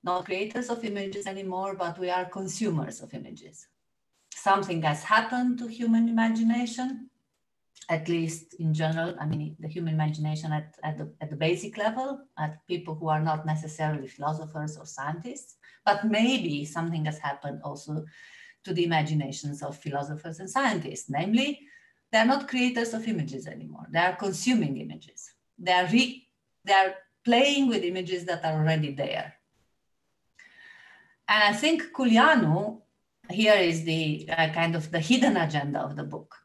not creators of images anymore, but we are consumers of images. Something has happened to human imagination at least in general, I mean, the human imagination at, at, the, at the basic level, at people who are not necessarily philosophers or scientists, but maybe something has happened also to the imaginations of philosophers and scientists. Namely, they're not creators of images anymore. They are consuming images. They are, re, they are playing with images that are already there. And I think Culianu, here is the uh, kind of the hidden agenda of the book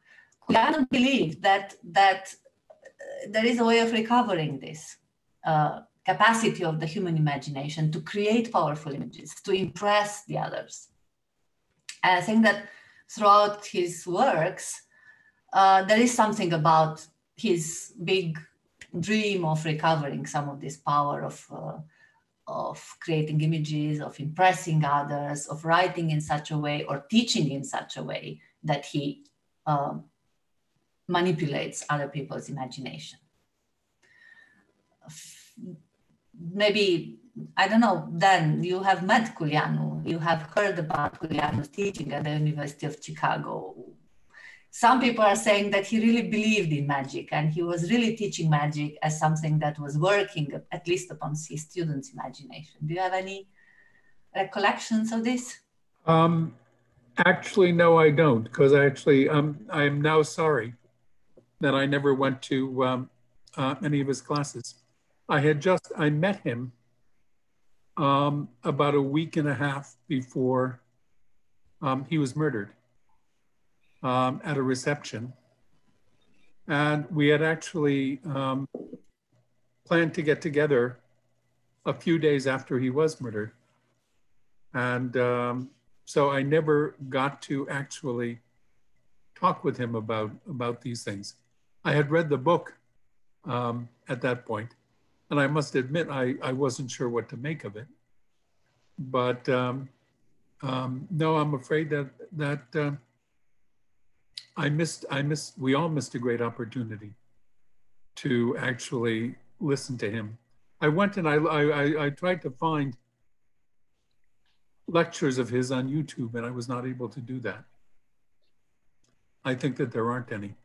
don't believe that that uh, there is a way of recovering this uh, capacity of the human imagination to create powerful images, to impress the others. And I think that throughout his works, uh, there is something about his big dream of recovering some of this power of, uh, of creating images, of impressing others, of writing in such a way or teaching in such a way that he um, manipulates other people's imagination. Maybe, I don't know, Dan you have met Culianu, you have heard about Culianu's teaching at the University of Chicago. Some people are saying that he really believed in magic and he was really teaching magic as something that was working, at least upon his students' imagination. Do you have any recollections of this? Um, actually, no, I don't, because actually, um, I'm now sorry that I never went to um, uh, any of his classes. I had just, I met him um, about a week and a half before um, he was murdered um, at a reception. And we had actually um, planned to get together a few days after he was murdered. And um, so I never got to actually talk with him about, about these things. I had read the book um, at that point, and I must admit I, I wasn't sure what to make of it. But um, um, no, I'm afraid that that uh, I missed. I missed. We all missed a great opportunity to actually listen to him. I went and I, I, I tried to find lectures of his on YouTube, and I was not able to do that. I think that there aren't any.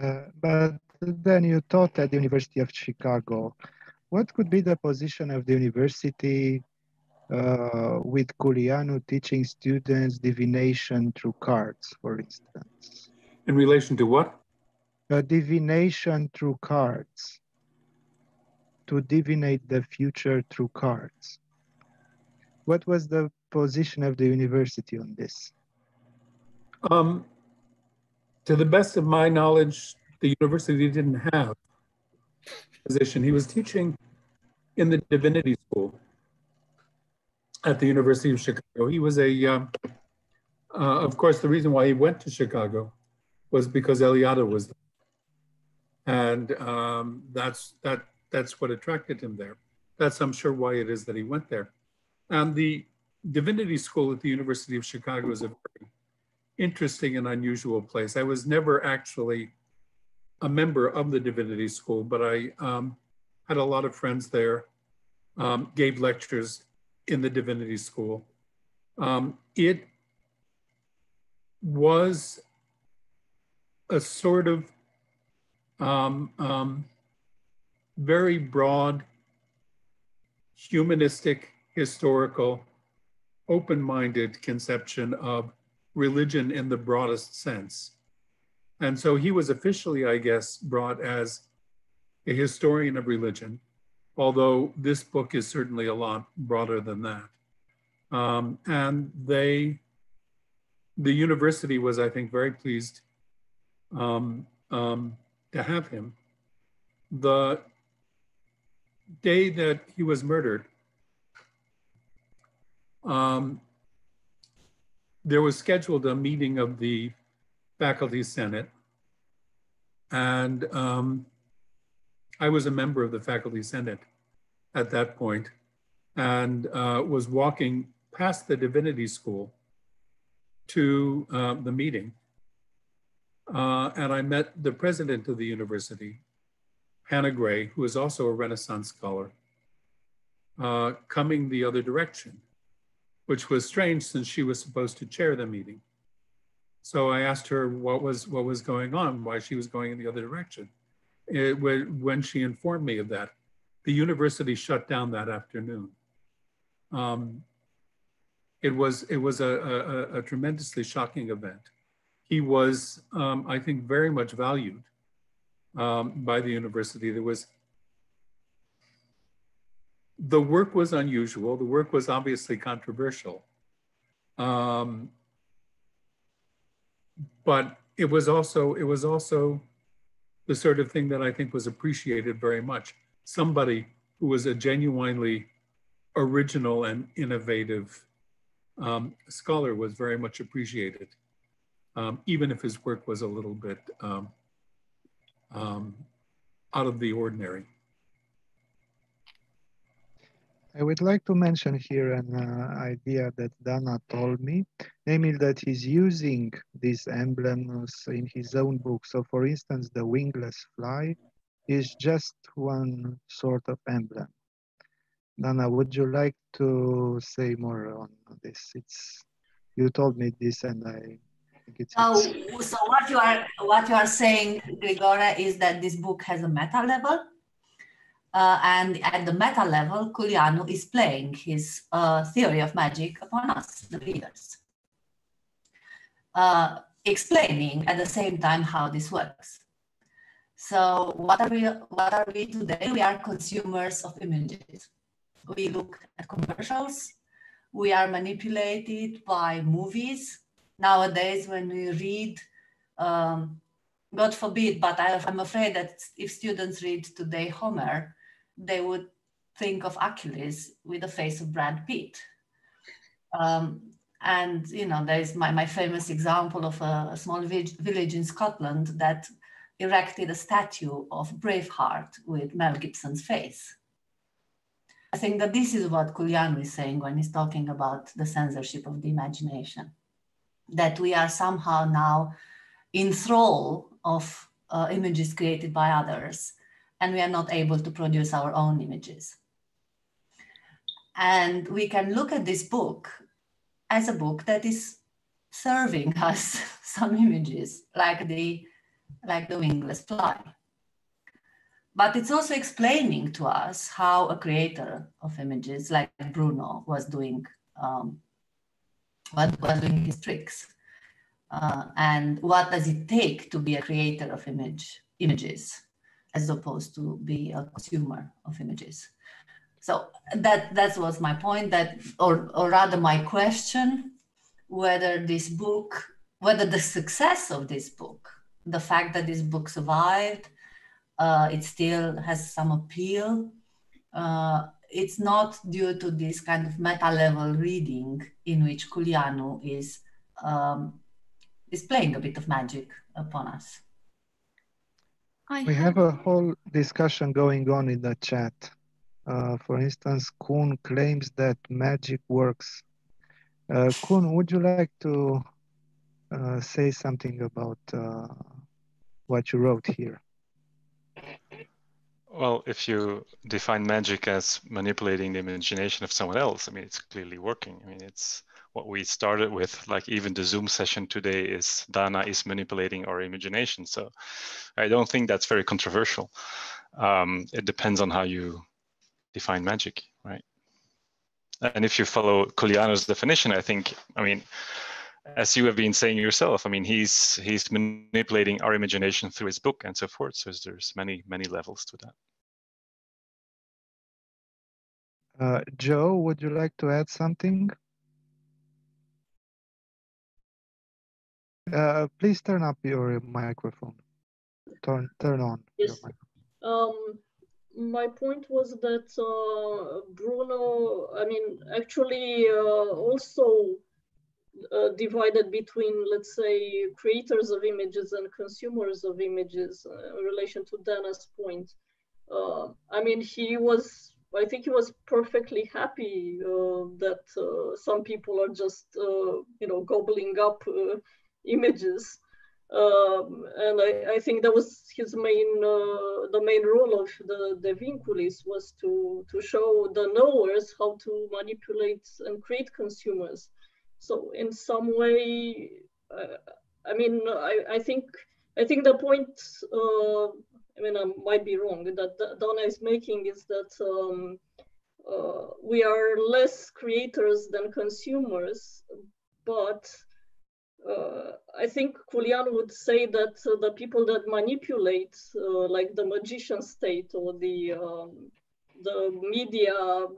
Uh, but then you taught at the University of Chicago. What could be the position of the university uh, with Culianu teaching students divination through cards, for instance? In relation to what? Uh, divination through cards. To divinate the future through cards. What was the position of the university on this? Um, to the best of my knowledge, the university didn't have a position. He was teaching in the divinity school at the University of Chicago. He was a, uh, uh, of course, the reason why he went to Chicago was because Eliade was there. And um, that's, that, that's what attracted him there. That's, I'm sure, why it is that he went there. And the divinity school at the University of Chicago is a very interesting and unusual place. I was never actually a member of the divinity school, but I um, had a lot of friends there, um, gave lectures in the divinity school. Um, it was a sort of um, um, very broad, humanistic, historical, open-minded conception of religion in the broadest sense. And so he was officially, I guess, brought as a historian of religion, although this book is certainly a lot broader than that. Um, and they, the university was, I think, very pleased um, um, to have him. The day that he was murdered, um, there was scheduled a meeting of the faculty senate And um, I was a member of the faculty senate at that point and uh, was walking past the divinity school to uh, the meeting. Uh, and I met the president of the university, Hanna Gray, who is also a Renaissance scholar, uh, coming the other direction, which was strange since she was supposed to chair the meeting. So I asked her what was, what was going on, why she was going in the other direction. It, when she informed me of that, the university shut down that afternoon. Um, it was, it was a, a, a, tremendously shocking event. He was, um, I think, very much valued um, by the university. There was, the work was unusual. The work was obviously controversial. Um, but it was also, it was also the sort of thing that I think was appreciated very much. Somebody who was a genuinely original and innovative um, scholar was very much appreciated, um, even if his work was a little bit um, um out of the ordinary. I would like to mention here an uh, idea that Dana told me, namely that he's using these emblems in his own book. So for instance, the wingless fly is just one sort of emblem. Dana, would you like to say more on this? It's you told me this, and I think it's. Oh, so what you are what you are saying, Grigore, is that this book has a meta level, uh, and at the meta level, Culianu is playing his uh, theory of magic upon us, the readers, uh, explaining at the same time how this works. So what are we? What are we today? We are consumers of images we look at commercials. We are manipulated by movies. Nowadays, when we read, um, God forbid, but I, am afraid that if students read today Homer, they would think of Achilles with the face of Brad Pitt. Um, and you know, there is my, my famous example of a, a small village in Scotland that erected a statue of Braveheart with Mel Gibson's face. I think that this is what Culianu is saying when he's talking about the censorship of the imagination, that we are somehow now in thrall of uh, images created by others, and we are not able to produce our own images. And we can look at this book as a book that is serving us some images like the, like the wingless fly but it's also explaining to us how a creator of images like Bruno was doing um, what was doing his tricks. Uh, and what does it take to be a creator of image images as opposed to be a consumer of images. So that that was my point that or, or rather my question whether this book whether the success of this book the fact that this book survived uh, it still has some appeal. Uh, it's not due to this kind of meta level reading in which Culianu is um, is playing a bit of magic upon us. We have a whole discussion going on in the chat. Uh, for instance, Koen claims that magic works. Uh, Koen, would you like to uh, say something about uh, what you wrote here? Well, if you define magic as manipulating the imagination of someone else, I mean, it's clearly working. I mean, it's what we started with, like even the Zoom session today is Dana is manipulating our imagination. So I don't think that's very controversial. Um, it depends on how you define magic, right? And if you follow Culianu's definition, I think, I mean, as you have been saying yourself, I mean, he's he's manipulating our imagination through his book and so forth. So there's many many levels to that. Uh, Jo, would you like to add something? Uh, please turn up your microphone. Turn turn on. Yes. Um, my point was that uh, Bruno, I mean, actually, uh, also uh, divided between, let's say, creators of images and consumers of images uh, in relation to Dana's point. Uh, I mean, he was, I think he was perfectly happy uh, that uh, some people are just, uh, you know, gobbling up images. Um, and I, I, think that was his main, the main role of the, De Vinculis was to, to show the knowers how to manipulate and create consumers. So in some way, uh, I mean, I, I think I think the point, uh, I mean, I might be wrong, that Dana is making is that um, uh, we are less creators than consumers, but uh, I think Culianu would say that uh, the people that manipulate, uh, like the magician state or the um, the media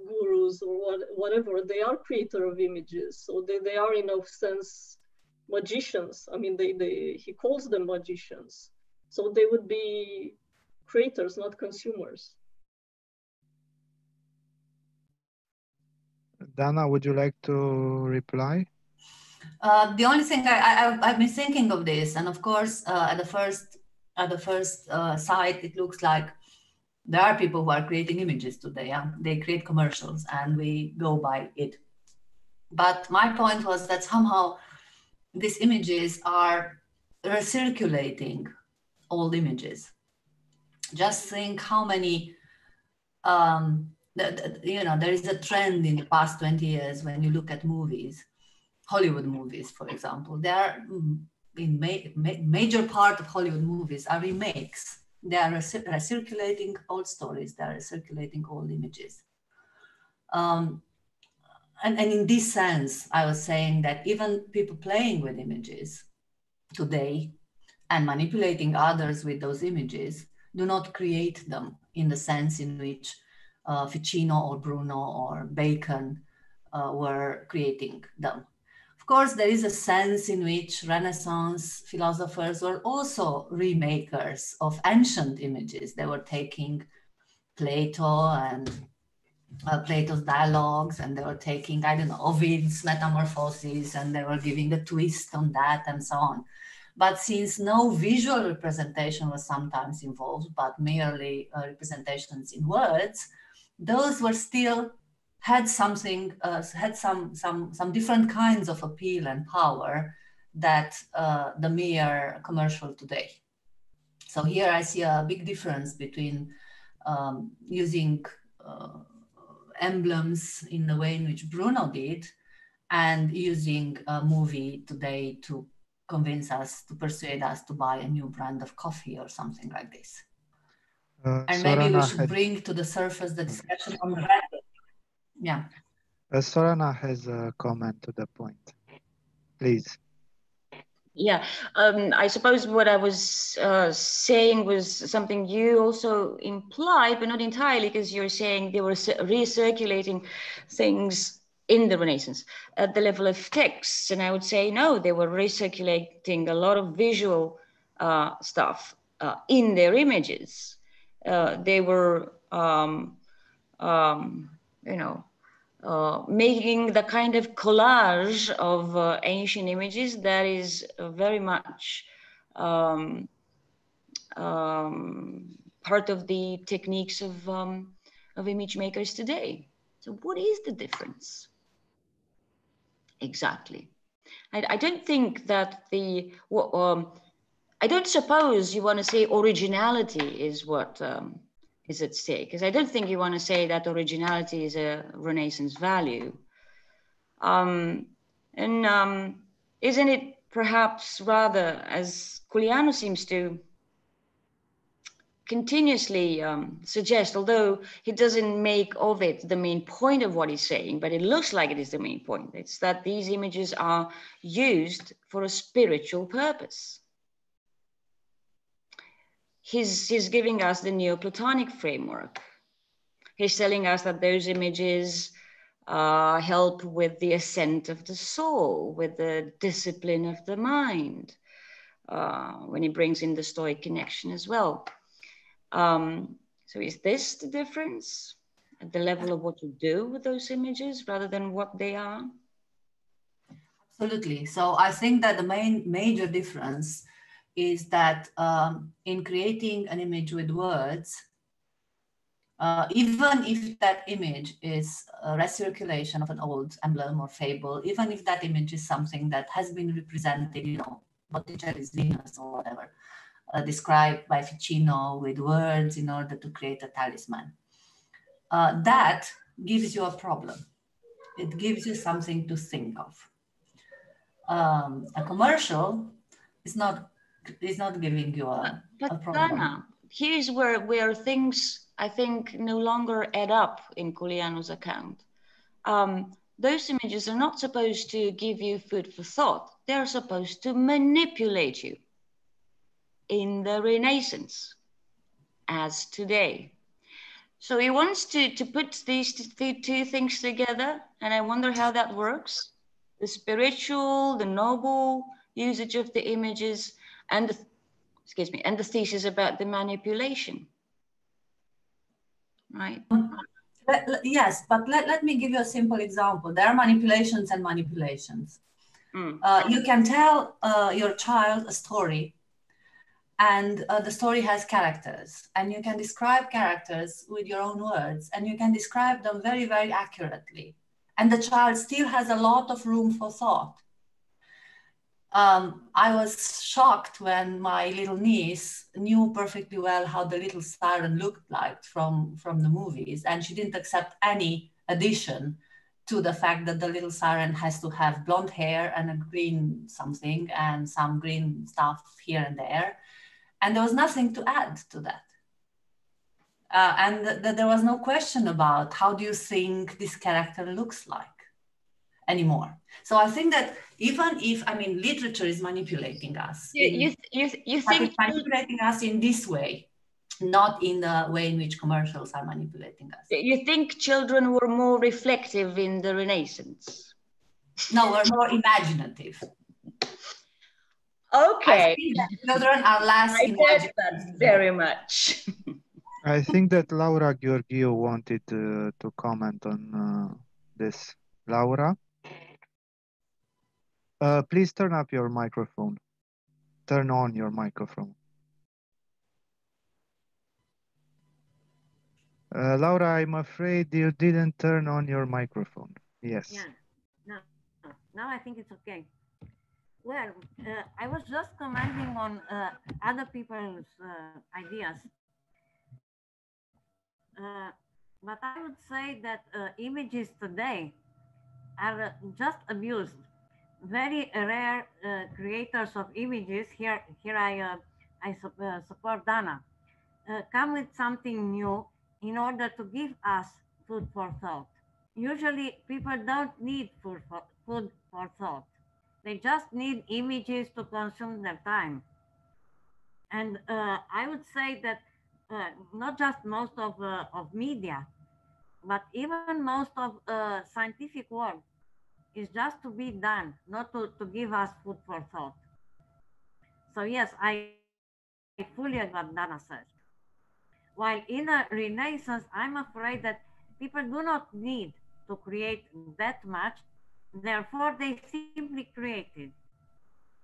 gurus or what, whatever, they are creator of images. So they, they are in a sense magicians. I mean, they, they, he calls them magicians. So they would be creators, not consumers. Dana, would you like to reply? Uh, the only thing I, I, have been thinking of this, and of course, uh, at the first at the first uh, sight, it looks like there are people who are creating images today. Yeah? They create commercials and we go by it. But my point was that somehow these images are recirculating old images. Just think how many, um, you know, there is a trend in the past 20 years when you look at movies, Hollywood movies, for example, there are mm, in ma ma major part of Hollywood movies are remakes they are recirculating old stories, they are recirculating old images. Um, and, and in this sense, I was saying that even people playing with images today and manipulating others with those images do not create them in the sense in which uh, Ficino or Bruno or Bacon uh, were creating them. Of course, there is a sense in which Renaissance philosophers were also remakers of ancient images. They were taking Plato and uh, Plato's dialogues, and they were taking, I don't know, Ovid's Metamorphoses, and they were giving a twist on that and so on. But since no visual representation was sometimes involved, but merely uh, representations in words, those were still had something, uh, had some, some, some different kinds of appeal and power that uh, the mere commercial today. So here I see a big difference between um, using uh, emblems in the way in which Bruno did and using a movie today to convince us, to persuade us to buy a new brand of coffee or something like this. Uh, and maybe we should bring to the surface the discussion on the yeah. Uh, Sorana has a comment to the point. Please. Yeah, um, I suppose what I was uh, saying was something you also implied, but not entirely, because you're saying they were recirculating things in the Renaissance at the level of texts. And I would say, no, they were recirculating a lot of visual uh, stuff uh, in their images. Uh, they were, um, um, you know, uh, making the kind of collage of uh, ancient images that is very much um, um, part of the techniques of, um, of image makers today. So what is the difference? Exactly. I, I don't think that the, um, I don't suppose you want to say originality is what um, is at stake. Because I don't think you want to say that originality is a Renaissance value. Um, and um, isn't it perhaps rather, as Culianu seems to continuously um, suggest, although he doesn't make of it the main point of what he's saying, but it looks like it is the main point. It's that these images are used for a spiritual purpose he's, he's giving us the Neoplatonic framework. He's telling us that those images uh, help with the ascent of the soul, with the discipline of the mind, uh, when he brings in the Stoic connection as well. Um, so is this the difference at the level of what you do with those images rather than what they are? Absolutely. So I think that the main major difference is that um, in creating an image with words, uh, even if that image is a recirculation of an old emblem or fable, even if that image is something that has been represented, you know, Botticelli's Venus or whatever, uh, described by Ficino with words in order to create a talisman, uh, that gives you a problem. It gives you something to think of. Um, a commercial is not is not giving you a, but, a problem. Dana, here's where where things I think no longer add up in Culianu's account. Um, those images are not supposed to give you food for thought. They're supposed to manipulate you in the Renaissance as today. So he wants to, to put these two things together, and I wonder how that works. The spiritual, the noble usage of the images, and the, excuse me, and the thesis about the manipulation right? Let, let, yes, but let, let me give you a simple example. There are manipulations and manipulations. Mm. Uh, you can tell uh, your child a story, and uh, the story has characters, and you can describe characters with your own words, and you can describe them very, very accurately. And the child still has a lot of room for thought um, I was shocked when my little niece knew perfectly well how the little siren looked like from, from the movies, and she didn't accept any addition to the fact that the little siren has to have blonde hair and a green something and some green stuff here and there. And there was nothing to add to that. Uh, and th- th- there was no question about how do you think this character looks like anymore. So I think that even if I mean literature is manipulating us, you in, you, you, you think manipulating us in this way, not in the way in which commercials are manipulating us. You think children were more reflective in the Renaissance? No, we're more imaginative. Okay. children are less I imaginative. that very much. I think that Laura Giorgio wanted to, to comment on uh, this. Laura? Uh, please turn up your microphone. Turn on your microphone. Uh, Laura, I'm afraid you didn't turn on your microphone. Yes. Yeah. No. Now I think it's okay. Well, uh, I was just commenting on uh, other people's uh, ideas. Uh, but I would say that images today are just abused very rare uh, creators of images, here, here I, uh, I su uh, support Dana, uh, come with something new in order to give us food for thought. Usually people don't need food for, food for thought. They just need images to consume their time. And uh, I would say that uh, not just most of, of media, but even most of scientific work is just to be done, not to, to give us food for thought. So yes, I, I fully agree with Dana said. While in a renaissance, I'm afraid that people do not need to create that much. Therefore, they simply created.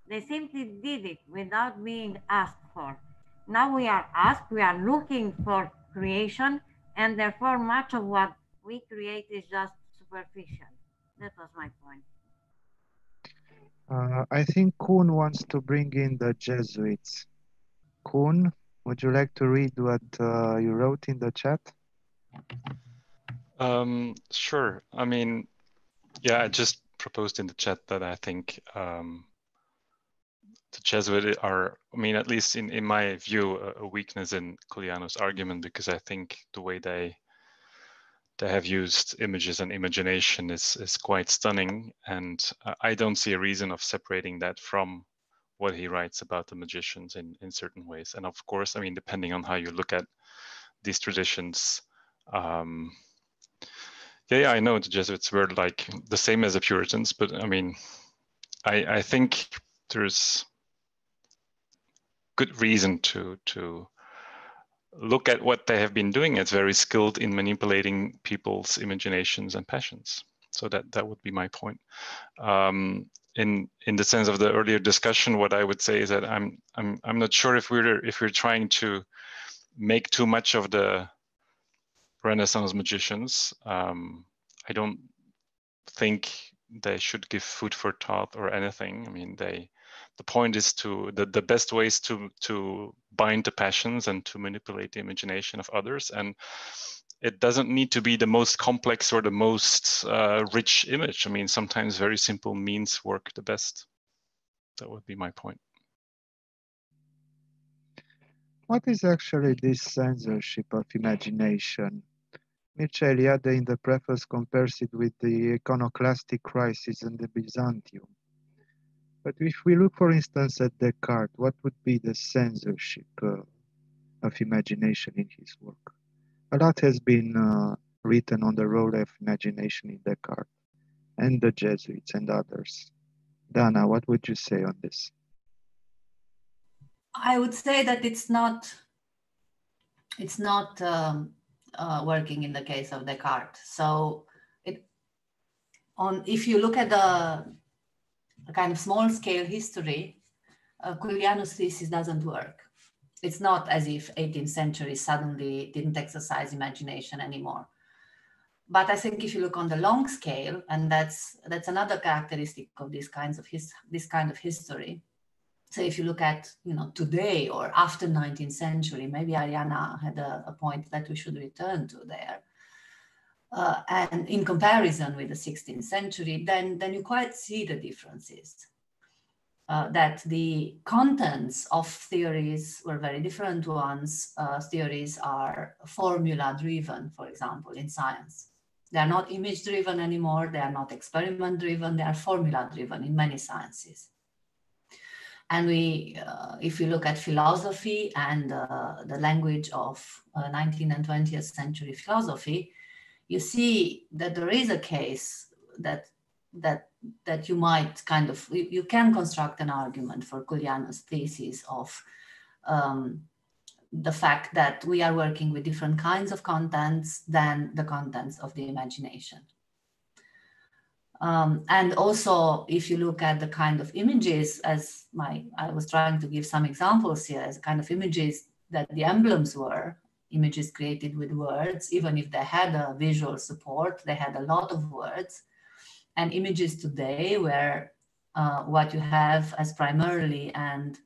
They simply did it without being asked for. Now we are asked, we are looking for creation, and therefore much of what we create is just superficial. That was my point. Uh, I think Koen wants to bring in the Jesuits. Koen, would you like to read what uh, you wrote in the chat? Um, sure. I mean, yeah, I just proposed in the chat that I think um, the Jesuits are, I mean, at least in, in my view, a, a weakness in Culianu's argument because I think the way they they have used images and imagination is, is quite stunning. And I don't see a reason of separating that from what he writes about the magicians in, in certain ways. And of course, I mean, depending on how you look at these traditions, um, yeah, yeah, I know the Jesuits were like the same as the Puritans, but I mean, I, I think there's good reason to to look at what they have been doing. It's very skilled in manipulating people's imaginations and passions. So that that would be my point. Um, in in the sense of the earlier discussion, what I would say is that I'm I'm I'm not sure if we're if we're trying to make too much of the Renaissance magicians. Um, I don't think they should give food for thought or anything. I mean, they the point is to the, the best ways to to bind the passions and to manipulate the imagination of others and it doesn't need to be the most complex or the most uh, rich image. I mean, sometimes very simple means work the best. That would be my point. What is actually this censorship of imagination? Mircea Eliade in the preface compares it with the iconoclastic crisis in the Byzantium. But if we look, for instance, at Descartes, what would be the censorship uh, of imagination in his work? a lot has been uh, written on the role of imagination in Descartes and the Jesuits and others. Dana, what would you say on this? I would say that it's not it's not um, uh, working in the case of Descartes. So it on if you look at the, the kind of small scale history, uh, thesis doesn't work it's not as if 18th century suddenly didn't exercise imagination anymore. But I think if you look on the long scale, and that's that's another characteristic of these kinds of his this kind of history. So if you look at you know today or after 19th century, maybe Ariana had a, a point that we should return to there. Uh, and in comparison with the 16th century, then then you quite see the differences uh, that the contents of theories were very different ones. Uh, theories are formula driven, for example, in science. They are not image driven anymore. They are not experiment driven. They are formula driven in many sciences. And we, uh, if you look at philosophy and uh, the language of 19th uh, and 20th century philosophy, you see that there is a case that that that you might kind of you, can construct an argument for Culianu's thesis of um, the fact that we are working with different kinds of contents than the contents of the imagination. Um, and also, if you look at the kind of images, as my I was trying to give some examples here, as kind of images that the emblems were, images created with words, even if they had a visual support, they had a lot of words. And images today where uh, what you have as primarily and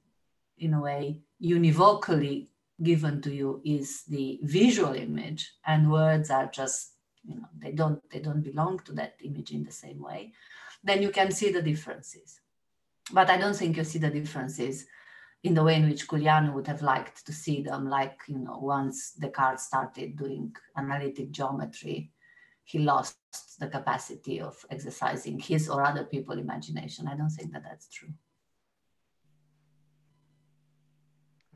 in a way univocally given to you is the visual image and words are just you know they don't they don't belong to that image in the same way then you can see the differences. But i don't think you see the differences in the way in which Culianu would have liked to see them like you know once Descartes started doing analytic geometry he lost the capacity of exercising his or other people's imagination. I don't think that that's true.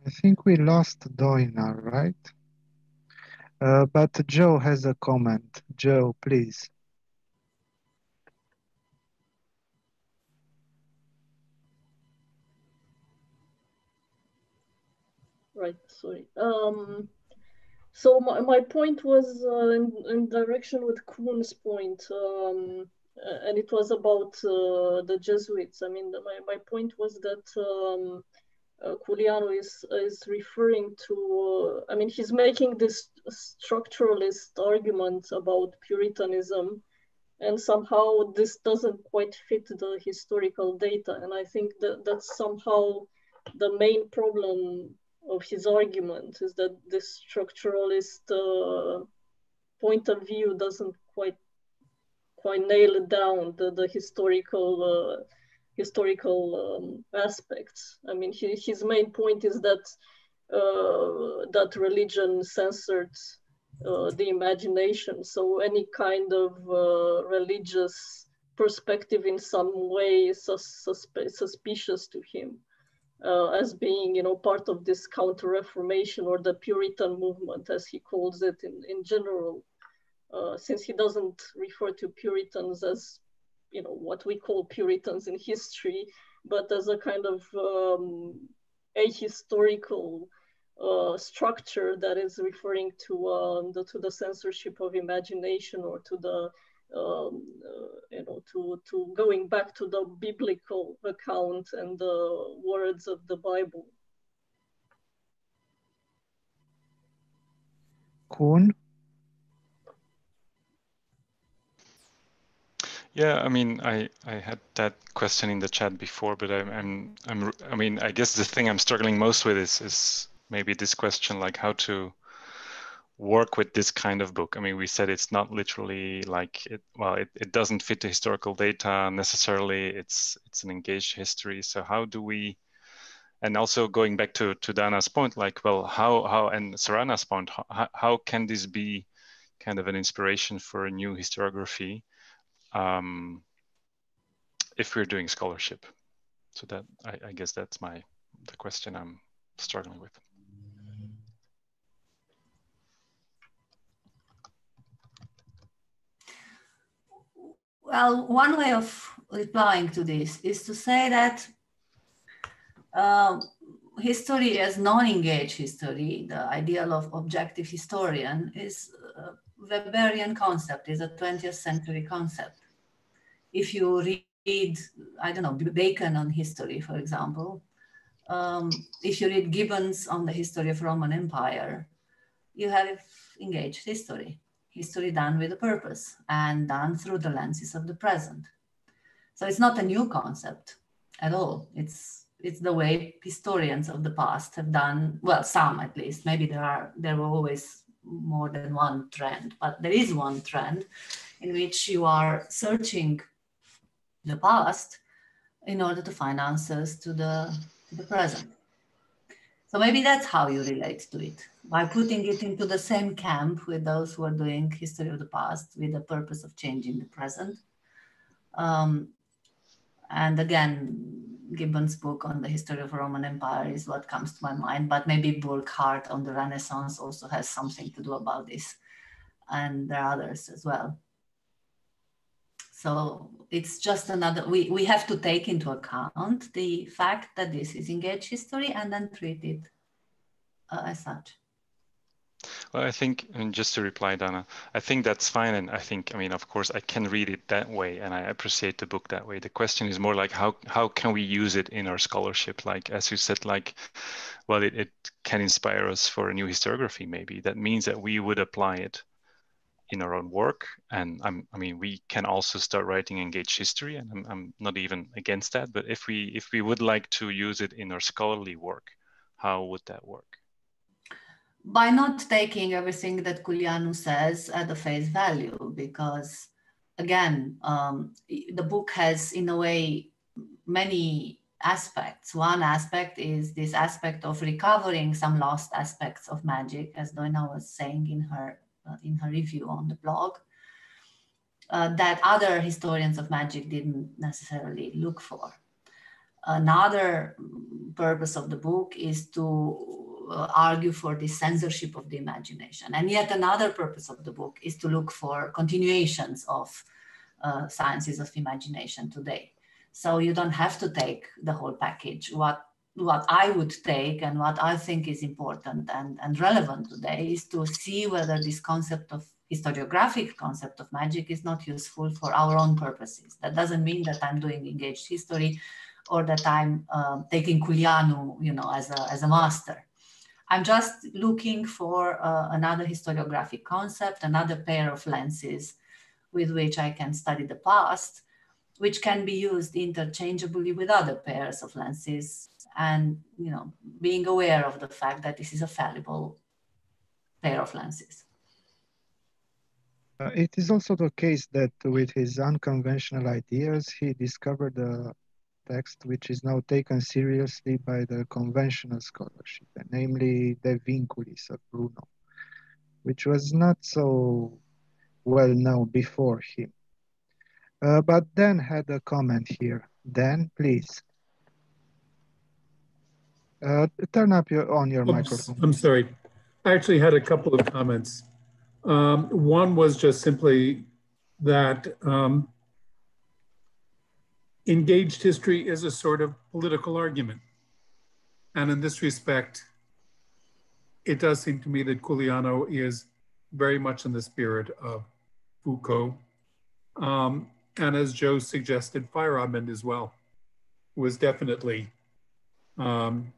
I think we lost Doina, right? Uh, but Jo has a comment. Jo, please. Sorry. Um, so my, my point was uh, in, in, direction with Koen's point, um, and it was about uh, the Jesuits. I mean, the, my, my point was that um, uh, is, is referring to, uh, I mean, he's making this structuralist argument about Puritanism, and somehow this doesn't quite fit the historical data. And I think that that's somehow the main problem of his argument is that this structuralist uh, point of view doesn't quite quite nail it down the, the historical uh, historical um, aspects. I mean, he, his main point is that uh, that religion censored uh, the imagination. So any kind of uh, religious perspective in some way is sus suspicious to him uh, as being, you know, part of this counter-reformation or the Puritan movement, as he calls it in, in general, uh, since he doesn't refer to Puritans as, you know, what we call Puritans in history, but as a kind of um, ahistorical uh, structure that is referring to um, the to the censorship of imagination or to the um, uh, you know, to, to going back to the biblical account and the words of the Bible. Koen? Yeah, I mean, I I had that question in the chat before, but I'm I'm I'm I mean, I guess the thing I'm struggling most with is is maybe this question like how to work with this kind of book. I mean, we said it's not literally like it. Well, it, it doesn't fit the historical data necessarily. It's it's an engaged history. So how do we? And also going back to to Dana's point, like, well, how how and Sorana's point, how, how can this be kind of an inspiration for a new historiography? um, if we're doing scholarship. So that I, I guess that's my the question I'm struggling with. Well, one way of replying to this is to say that uh, history as non-engaged history, the ideal of objective historian, is a Weberian concept, is a 20th century concept. If you read, I don't know, Bacon on history, for example, um, if you read Gibbons on the history of Roman Empire, you have engaged history, history done with a purpose and done through the lenses of the present. So it's not a new concept at all. It's it's the way historians of the past have done. Well, some at least. Maybe there are there were always more than one trend, but there is one trend in which you are searching the past in order to find answers to the, to the present. So maybe that's how you relate to it by putting it into the same camp with those who are doing history of the past with the purpose of changing the present. Um, and again, Gibbon's book on the history of Roman Empire is what comes to my mind, but maybe Burckhardt on the Renaissance also has something to do about this. And there are others as well. So it's just another, we, we have to take into account the fact that this is engaged history and then treat it uh, as such. Well, I think, and just to reply, Dana, I think that's fine. And I think, I mean, of course, I can read it that way and I appreciate the book that way. The question is more like, how, how can we use it in our scholarship? Like, as you said, like, well, it, it can inspire us for a new historiography, maybe. That means that we would apply it in our own work. And I'm, I mean, we can also start writing engaged history, and I'm, I'm not even against that. But if we if we would like to use it in our scholarly work, how would that work? By not taking everything that Culianu says at the face value, because again, um, the book has, in a way, many aspects. One aspect is this aspect of recovering some lost aspects of magic, as Doina was saying in her in her review on the blog, uh, that other historians of magic didn't necessarily look for. Another purpose of the book is to uh, argue for the censorship of the imagination. And yet another purpose of the book is to look for continuations of uh, sciences of imagination today. So you don't have to take the whole package. What what I would take and what I think is important and, and relevant today is to see whether this concept of historiographic concept of magic is not useful for our own purposes. That doesn't mean that I'm doing engaged history or that I'm uh, taking Culianu, you know, as a, as a master. I'm just looking for uh, another historiographic concept, another pair of lenses with which I can study the past, which can be used interchangeably with other pairs of lenses and you know being aware of the fact that this is a fallible pair of lenses. Uh, it is also the case that with his unconventional ideas, he discovered a text which is now taken seriously by the conventional scholarship, namely De Vinculis of Bruno, which was not so well known before him. Uh, but Dan had a comment here. Dan, please. Uh, turn up your on your Oops, microphone. I'm sorry. I actually had a couple of comments. Um, one was just simply that um, engaged history is a sort of political argument. And in this respect, it does seem to me that Culianu is very much in the spirit of Foucault Um, and as Jo suggested, Feyerabend as well was definitely um,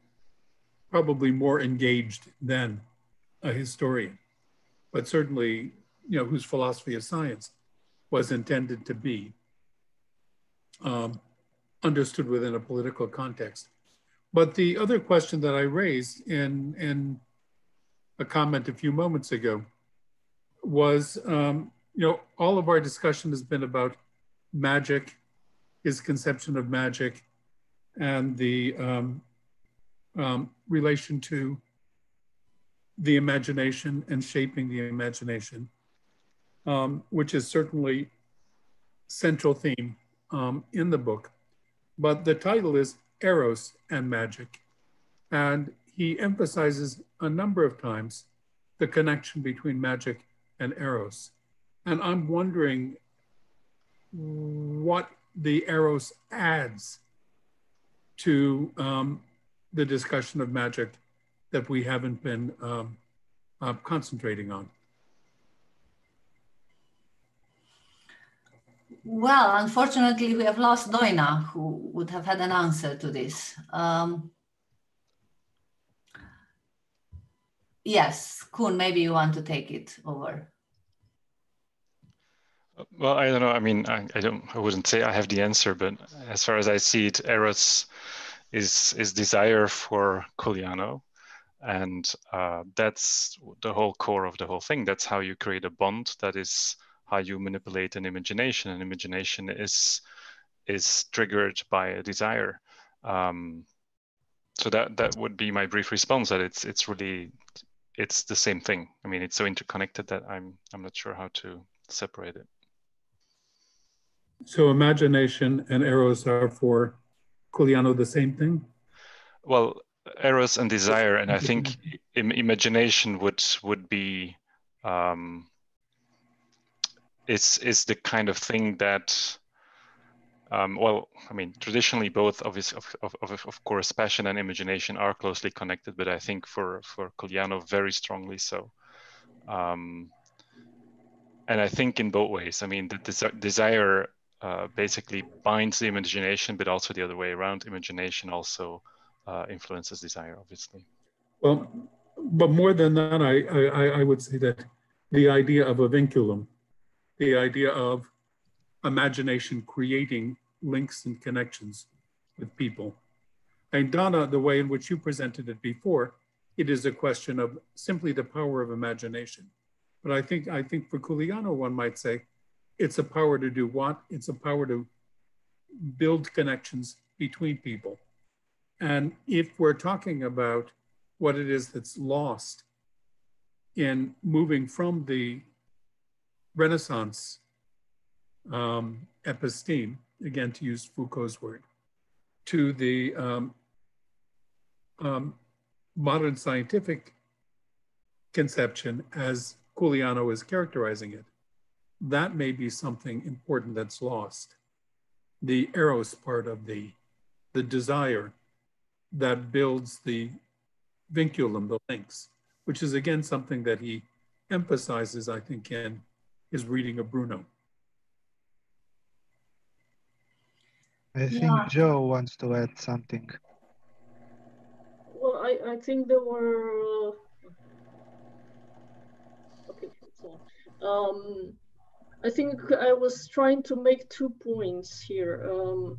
probably more engaged than a historian, but certainly, you know, whose philosophy of science was intended to be um, understood within a political context. But the other question that I raised in, in a comment a few moments ago was, um, you know, all of our discussion has been about magic, his conception of magic, and the um, um, relation to the imagination and shaping the imagination, um, which is certainly central theme um, in the book. But the title is Eros and Magic. And he emphasizes a number of times the connection between magic and Eros. And I'm wondering what the Eros adds to um, the discussion of magic that we haven't been um, uh, concentrating on. Well, unfortunately, we have lost Doina, who would have had an answer to this. Um, yes, Koen, maybe you want to take it over. Well, I don't know. I mean, I, I don't. I wouldn't say I have the answer, but as far as I see it, Eros is is desire for Culianu, and uh, that's the whole core of the whole thing. That's how you create a bond. That is how you manipulate an imagination. And imagination is is triggered by a desire. Um, so that that would be my brief response. That it's it's really it's the same thing. I mean, it's so interconnected that I'm I'm not sure how to separate it. So imagination and eros are for Culianu the same thing? Well, eros and desire, and I think Im imagination would would be um, is is the kind of thing that um, well, I mean, traditionally both of, of, of, of course, passion and imagination are closely connected, but I think for, for Culianu, very strongly so. Um, and I think in both ways, I mean, the des desire uh, basically binds the imagination, but also the other way around. Imagination also uh, influences desire, obviously. Well, but more than that, I, I, I would say that the idea of a vinculum, the idea of imagination creating links and connections with people. And Dana, the way in which you presented it before, it is a question of simply the power of imagination. But I think I think for Culianu, one might say, it's a power to do what? It's a power to build connections between people. And if we're talking about what it is that's lost in moving from the Renaissance um, episteme, again to use Foucault's word, to the um, um, modern scientific conception as Culianu is characterizing it, that may be something important that's lost. The eros part of the, the desire that builds the vinculum, the links, which is again something that he emphasizes, I think, in his reading of Bruno. I think yeah. Jo wants to add something. Well, I, I think there were. Uh... Okay, so, um, I think I was trying to make two points here. Um,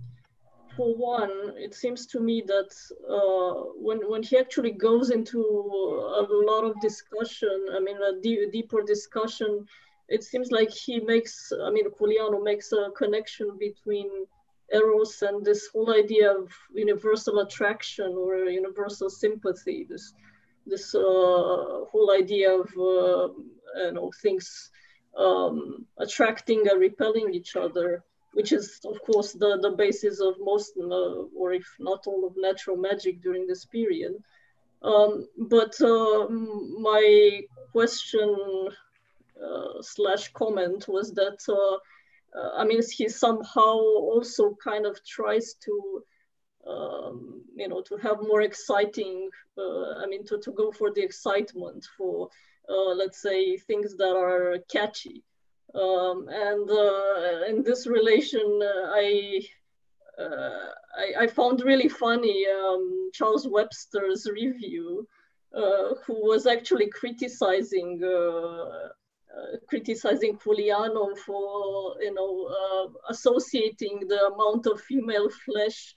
for one, it seems to me that uh, when when he actually goes into a lot of discussion, I mean a deep, deeper discussion, it seems like he makes, I mean, Culianu makes a connection between eros and this whole idea of universal attraction or universal sympathy. This this uh, whole idea of uh, you know things um, attracting and repelling each other, which is of course the, the basis of most, uh, or if not all of natural magic during this period. Um, but uh, my question uh, slash comment was that, uh, uh, I mean, he somehow also kind of tries to um, you know, to have more exciting, uh, I mean, to, to go for the excitement, for uh, let's say things that are catchy Um, and uh, in this relation, uh, I, uh, I, I found really funny um, Charles Webster's review, uh, who was actually criticizing uh, uh, criticizing Culianu for you know associating the amount of female flesh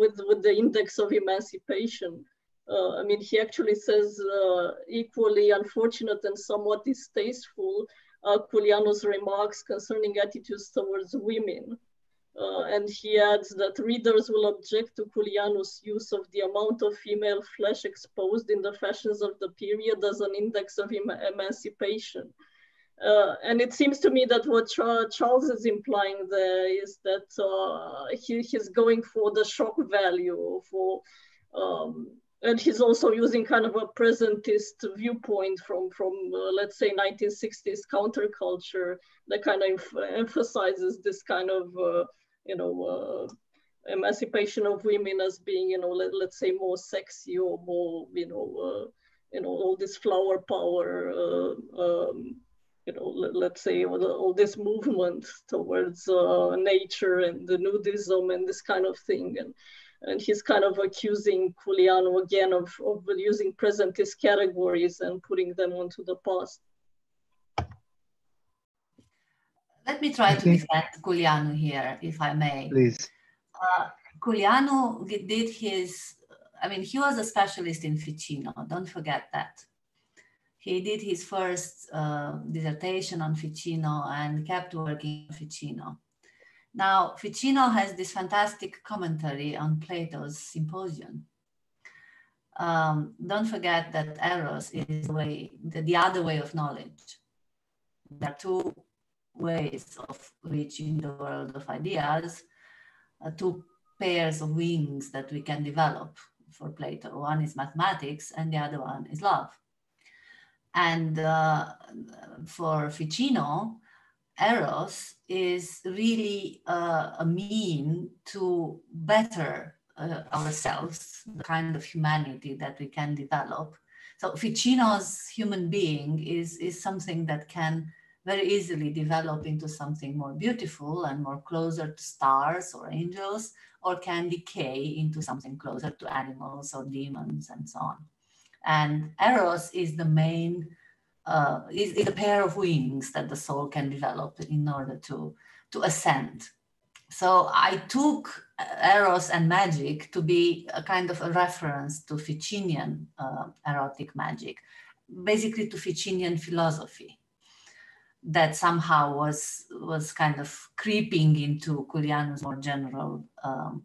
with with the index of emancipation. Uh, I mean, he actually says uh, equally unfortunate and somewhat distasteful uh, Culianu's remarks concerning attitudes towards women. Uh, and he adds that readers will object to Culianu's use of the amount of female flesh exposed in the fashions of the period as an index of em emancipation. Uh, and it seems to me that what Charles is implying there is that uh, he, he's going for the shock value, for um, and he's also using kind of a presentist viewpoint from from uh, let's say 1960s counterculture that kind of emphasizes this kind of uh, you know uh, emancipation of women as being you know let, let's say more sexy or more you know uh, you know all this flower power uh, um, you know let, us say all, all, this movement towards uh, nature and the nudism and this kind of thing. And and he's kind of accusing Culianu again of, of using presentist categories and putting them onto the past. Let me try to defend Culianu here, if I may. Please. Uh, Culianu did his, I mean, he was a specialist in Ficino, don't forget that. He did his first uh, dissertation on Ficino and kept working on Ficino. Now, Ficino has this fantastic commentary on Plato's Symposium. Um, don't forget that eros is the way, the, the other way of knowledge. There are two ways of reaching the world of ideas, uh, two pairs of wings that we can develop for Plato. One is mathematics and the other one is love. And uh, for Ficino, eros is really uh, a mean to better uh, ourselves, the kind of humanity that we can develop. So Ficino's human being is, is something that can very easily develop into something more beautiful and more closer to stars or angels, or can decay into something closer to animals or demons and so on. And Eros is the main uh, is, is, a pair of wings that the soul can develop in order to, to ascend. So I took eros and magic to be a kind of a reference to Ficinian uh, erotic magic, basically to Ficinian philosophy that somehow was was kind of creeping into Culianu's more general um,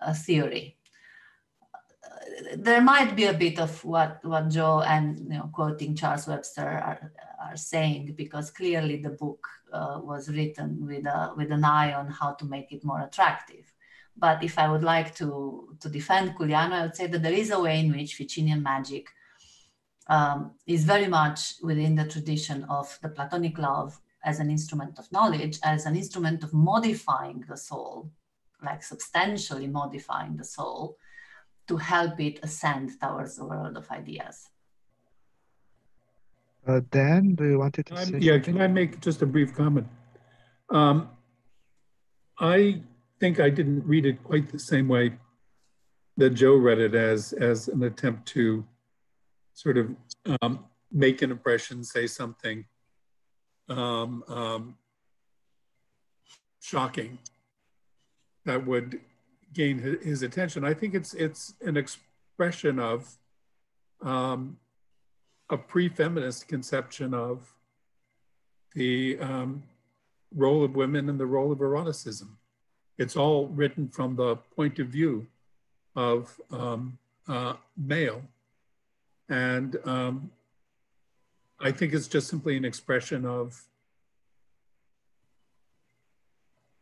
uh, theory there might be a bit of what, what Jo and you know, quoting Charles Webster are, are saying, because clearly the book uh, was written with, a, with an eye on how to make it more attractive. But if I would like to, to defend Culianu, I would say that there is a way in which Ficinian magic um, is very much within the tradition of the Platonic love as an instrument of knowledge, as an instrument of modifying the soul, like substantially modifying the soul, to help it ascend towards the world of ideas. Uh, Dan, do you want to say Yeah, can I make just a brief comment? Um, I think I didn't read it quite the same way that Jo read it as, as an attempt to sort of um, make an impression, say something um, um shocking that would gain his attention. I think it's it's an expression of um, a pre-feminist conception of the um, role of women and the role of eroticism. It's all written from the point of view of um, uh, male. And um, I think it's just simply an expression of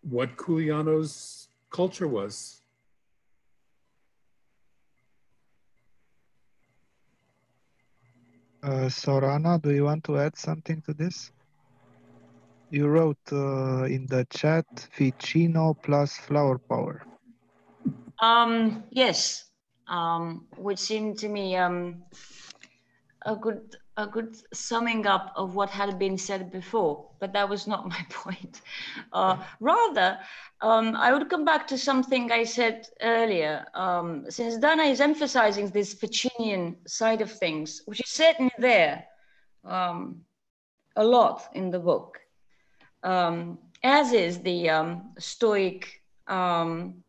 what Culianu's culture was. Uh, Sorana, do you want to add something to this? You wrote uh, in the chat Ficino plus flower power. Um, yes, um, which seemed to me um, a good a good summing up of what had been said before, but that was not my point. Uh, rather, um, I would come back to something I said earlier. Um, since Dana is emphasizing this Ficinian side of things, which is certainly there um, a lot in the book, um, as is the um, Stoic um,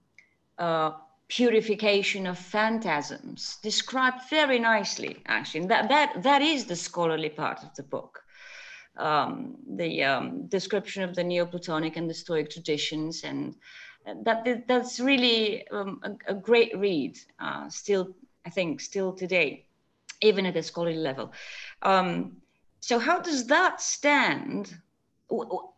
uh, purification of phantasms described very nicely actually. That that that is the scholarly part of the book. Um, the um, description of the neoplatonic and the stoic traditions and that that's really um, a, a, great read uh, still i think still today even at the scholarly level. Um, so how does that stand?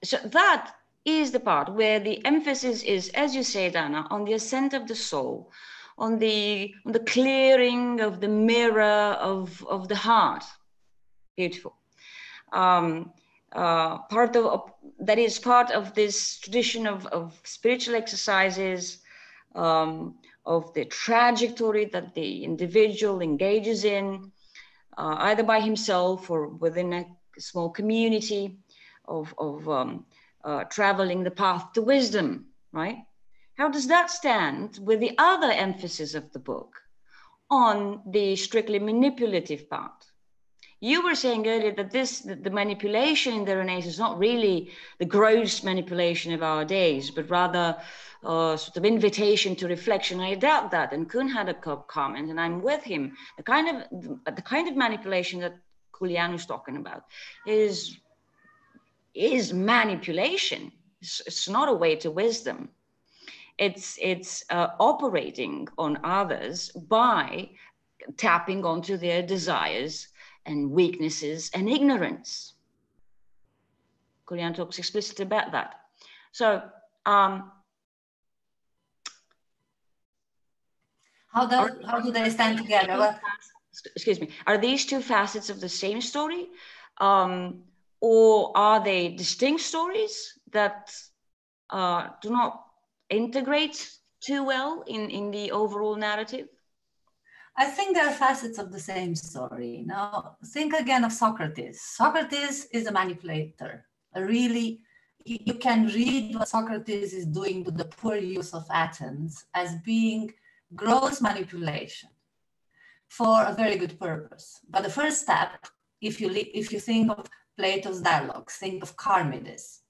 So that is the part where the emphasis is, as you say, Dana, on the ascent of the soul, on the on the clearing of the mirror of of the heart. Beautiful. Um, uh, part of that is part of this tradition of, of spiritual exercises, um, of the trajectory that the individual engages in, uh, either by himself or within a small community of, of um, uh, traveling the path to wisdom, right? How does that stand with the other emphasis of the book on the strictly manipulative part? You were saying earlier that this, the, the manipulation in the Renaissance is not really the gross manipulation of our days, but rather uh, sort of invitation to reflection. I doubt that. And Koen had a comment, and I'm with him. The kind of the, kind of manipulation that is talking about is is manipulation. It's, it's not a way to wisdom. It's, it's uh, operating on others by tapping onto their desires and weaknesses and ignorance. Culianu talks explicitly about that. So, um, how, does, how do they stand together? Excuse me. Are these two facets of the same story? Um, or are they distinct stories that uh, do not integrate too well in, in the overall narrative? I think there are facets of the same story. Now, think again of Socrates. Socrates is a manipulator. A really, you can read what Socrates is doing to the poor youth of Athens as being gross manipulation for a very good purpose. But the first step, if you if you think of Plato's dialogues. Think of Charmides.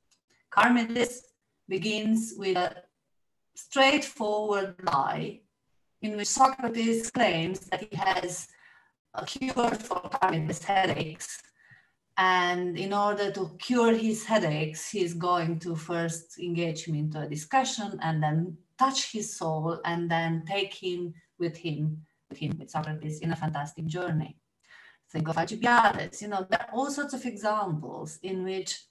Charmides begins with a straightforward lie in which Socrates claims that he has a cure for Charmides' headaches. And in order to cure his headaches, he's going to first engage him into a discussion and then touch his soul and then take him with him, with him, with Socrates in a fantastic journey think of Alcibiades, you know, there are all sorts of examples in which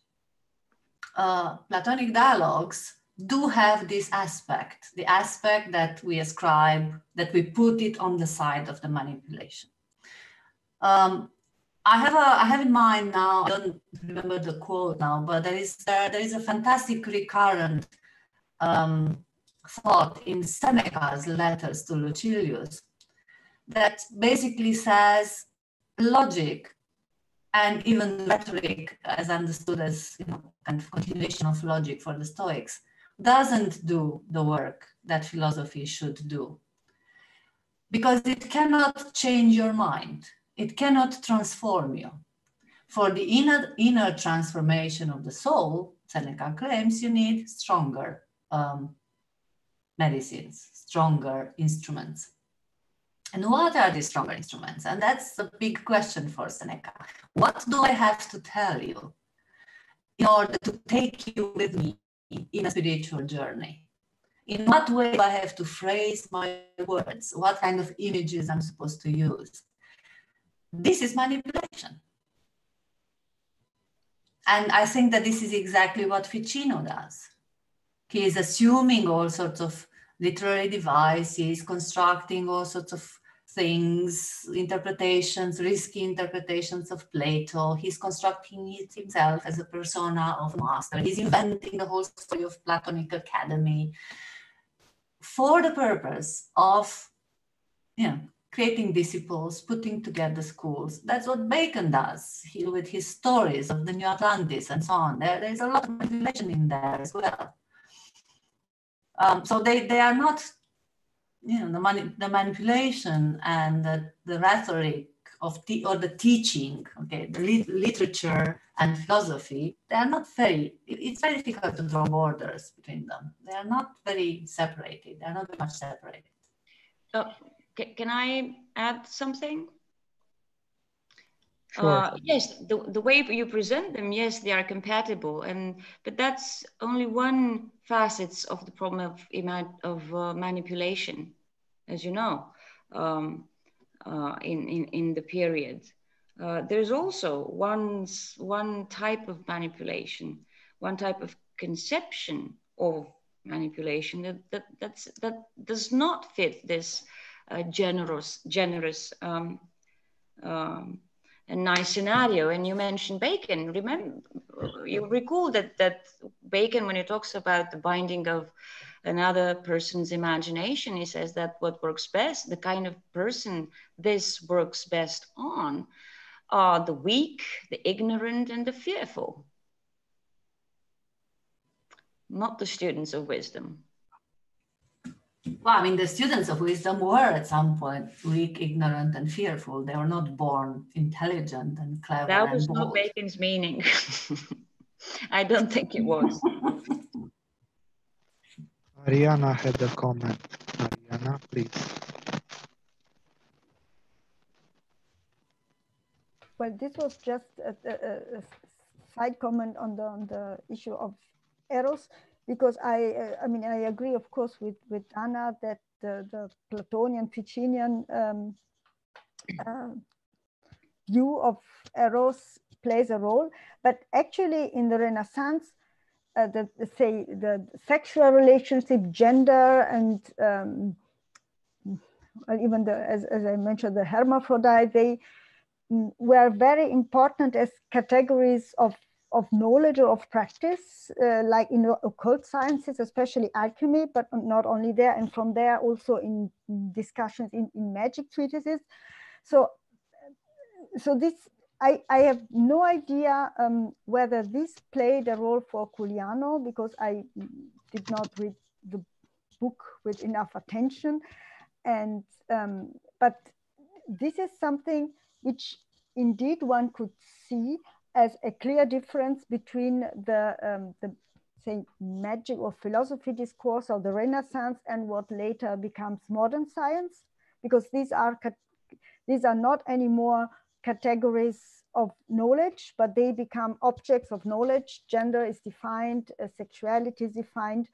uh, Platonic dialogues do have this aspect, the aspect that we ascribe, that we put it on the side of the manipulation. Um, I have a, I have in mind now, I don't remember the quote now, but there is, there is a fantastic recurrent um, thought in Seneca's letters to Lucilius that basically says logic and even rhetoric, as understood as you know, kind of continuation of logic for the Stoics, doesn't do the work that philosophy should do. Because it cannot change your mind, it cannot transform you. For the inner, inner transformation of the soul, Seneca claims you need stronger um, medicines, stronger instruments. And what are these stronger instruments? And that's the big question for Seneca. What do I have to tell you in order to take you with me in a spiritual journey? In what way do I have to phrase my words? What kind of images I'm supposed to use? This is manipulation. And I think that this is exactly what Ficino does. He is assuming all sorts of literary devices, constructing all sorts of things, interpretations, risky interpretations of Plato. He's constructing it himself as a persona of master. He's inventing the whole story of Platonic Academy for the purpose of you know, creating disciples, putting together schools. That's what Bacon does he, with his stories of the New Atlantis and so on. There, there's a lot of manipulation in there as well. Um, so they, they are not, you know, the, mani- the manipulation and the, the rhetoric of the, or the teaching, okay, the lit- literature and philosophy, they are not very, it's very difficult to draw borders between them. They are not very separated. They are not very much separated. Uh, can I add something? Sure. Uh, yes, the, the way you present them, yes, they are compatible, and but that's only one facets of the problem of of uh, manipulation, as you know, um, uh, in, in in the period. Uh, there's also one one type of manipulation, one type of conception of manipulation that that that's, that does not fit this uh, generous, generous, um, um, and nice scenario. And you mentioned Bacon. Remember, you recall that that Bacon, when he talks about the binding of another person's imagination, he says that what works best, the kind of person this works best on, are the weak, the ignorant, and the fearful. Not the students of wisdom. Well, I mean, the students of wisdom were at some point weak, ignorant, and fearful. They were not born intelligent and clever. That was and not Bacon's meaning. I don't think it was. Ariana had a comment. Ariana, please. Well, this was just a, a, a side comment on the on the issue of eros because I, uh, I mean, I agree, of course, with with Anna that the, the Platonian, Ficinian um, uh, view of eros plays a role, but actually in the Renaissance, uh, the, the, say the sexual relationship, gender, and um, even the as, as I mentioned, the hermaphrodite, they mm, were very important as categories of of knowledge or of practice, uh, like in occult sciences, especially alchemy, but not only there, and from there also in discussions in, in magic treatises. So, so this, I, I have no idea um, whether this played a role for Culianu because I did not read the book with enough attention. And, um, but this is something which indeed one could see as a clear difference between the, um, the say magic or philosophy discourse of the Renaissance and what later becomes modern science, because these are these are not anymore categories of knowledge, but they become objects of knowledge. Gender is defined, uh, sexuality is defined.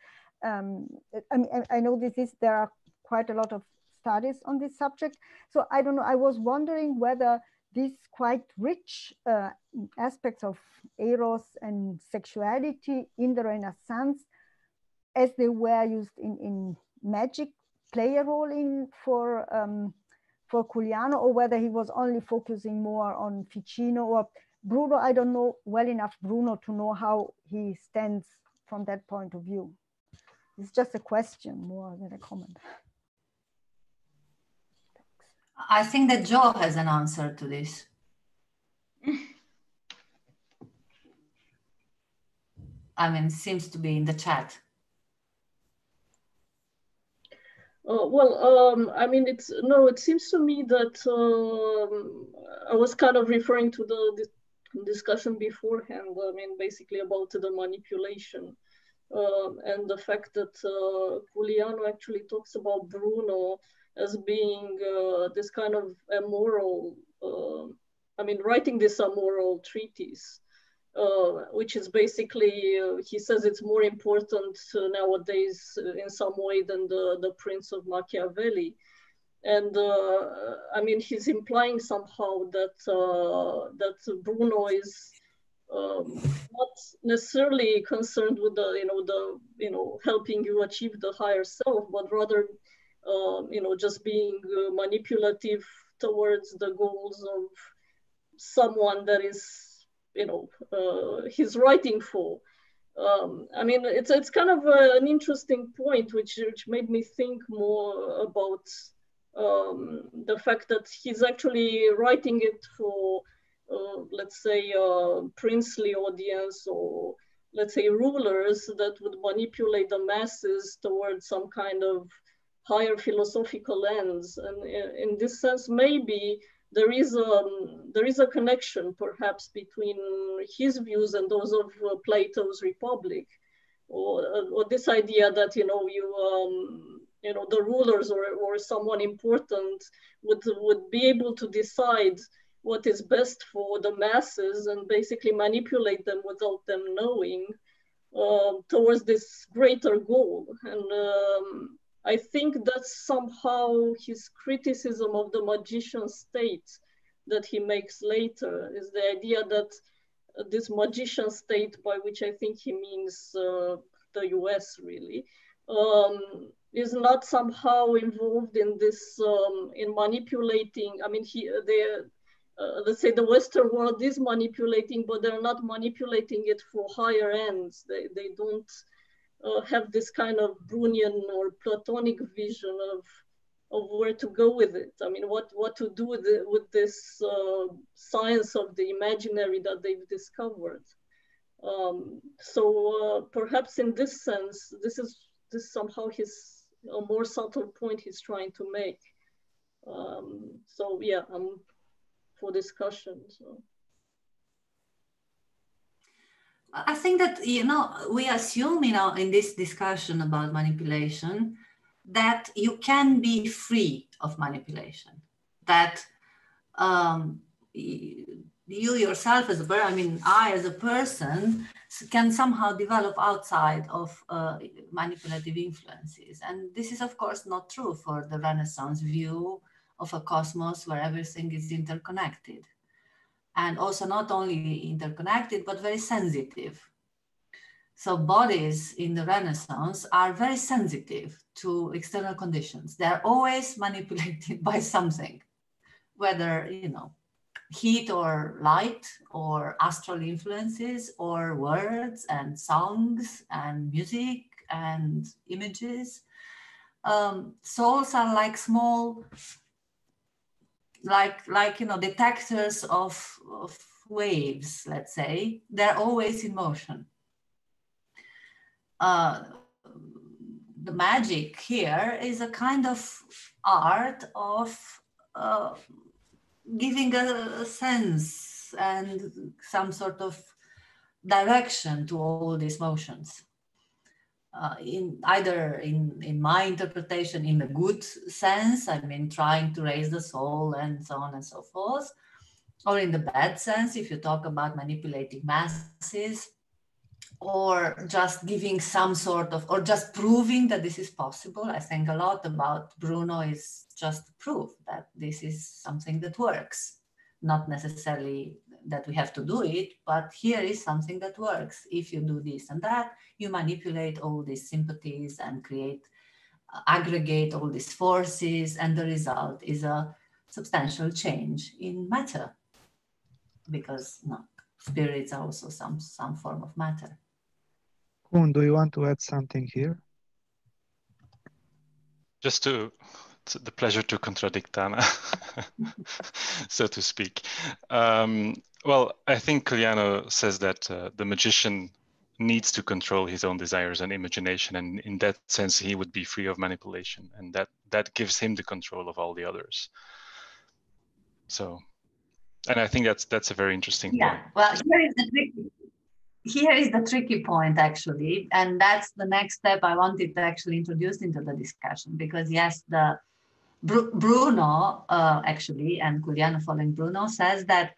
Um, I mean, I know this is there are quite a lot of studies on this subject. So I don't know. I was wondering whether these quite rich uh, aspects of eros and sexuality in the Renaissance, as they were used in, in magic, play a role in for um, for Culianu, or whether he was only focusing more on Ficino or Bruno. I don't know well enough Bruno to know how he stands from that point of view. It's just a question more than a comment. I think that Jo has an answer to this. I mean, seems to be in the chat. Uh, well, um, I mean, it's no. It seems to me that um, I was kind of referring to the, the, discussion beforehand. I mean, basically about the manipulation um, and the fact that uh, Culianu actually talks about Bruno as being uh, this kind of immoral, uh, I mean, writing this immoral treatise, uh, which is basically, uh, he says it's more important uh, nowadays uh, in some way than the, the Prince of Machiavelli. And I mean, he's implying somehow that, that Bruno is um, not necessarily concerned with the, you know, the, you know, helping you achieve the higher self, but rather um, you know, just being uh, manipulative towards the goals of someone that is, you know, uh, he's writing for. Um, I mean, it's it's kind of a, an interesting point, which which made me think more about um, the fact that he's actually writing it for, uh, let's say, a princely audience or let's say rulers that would manipulate the masses towards some kind of higher philosophical ends. And in this sense, maybe there is a there is a connection perhaps between his views and those of uh, Plato's Republic, or, or this idea that you know you um, you know the rulers or, or someone important would would be able to decide what is best for the masses and basically manipulate them without them knowing uh, towards this greater goal and um, I think that's somehow his criticism of the magician state that he makes later is the idea that this magician state, by which I think he means uh, the US really, um, is not somehow involved in this, um, in manipulating, I mean, he, they, uh, let's say the Western world is manipulating, but they're not manipulating it for higher ends. They, they don't, have this kind of Brunian or Platonic vision of of where to go with it. I mean, what what to do with it, with this uh, science of the imaginary that they've discovered. Um, so uh, perhaps in this sense, this is this somehow his a more subtle point he's trying to make. Um, so yeah, I'm for discussion. So. I think that you know we assume you know in this discussion about manipulation that you can be free of manipulation. That um, you yourself as a person, I mean, I as a person can somehow develop outside of uh, manipulative influences. And this is, of course, not true for the Renaissance view of a cosmos where everything is interconnected and also not only interconnected, but very sensitive. So bodies in the Renaissance are very sensitive to external conditions. They're always manipulated by something, whether, you know, heat or light or astral influences or words and songs and music and images. Um, souls are like small like like you know detectors of, of waves let's say they're always in motion. Uh, the magic here is a kind of art of uh, giving a, a sense and some sort of direction to all these motions uh, in either in, in my interpretation in a good sense, I mean trying to raise the soul and so on and so forth, or in the bad sense, if you talk about manipulating masses, or just giving some sort of, or just proving that this is possible. I think a lot about Bruno is just proof that this is something that works, not necessarily that we have to do it, but here is something that works. If you do this and that, you manipulate all these sympathies and create, uh, aggregate all these forces, and the result is a substantial change in matter, because no, spirits are also some, some form of matter. Koen, do you want to add something here? Just to it's the pleasure to contradict Anna, so to speak. Um, well, I think Culianu says that uh, the magician needs to control his own desires and imagination, and in that sense, he would be free of manipulation, and that that gives him the control of all the others. So, and I think that's that's a very interesting. Yeah. Point. Well, here is the tricky. Here is the tricky point, actually, and that's the next step I wanted to actually introduce into the discussion because yes, the Bruno uh, actually, and Culianu following Bruno says that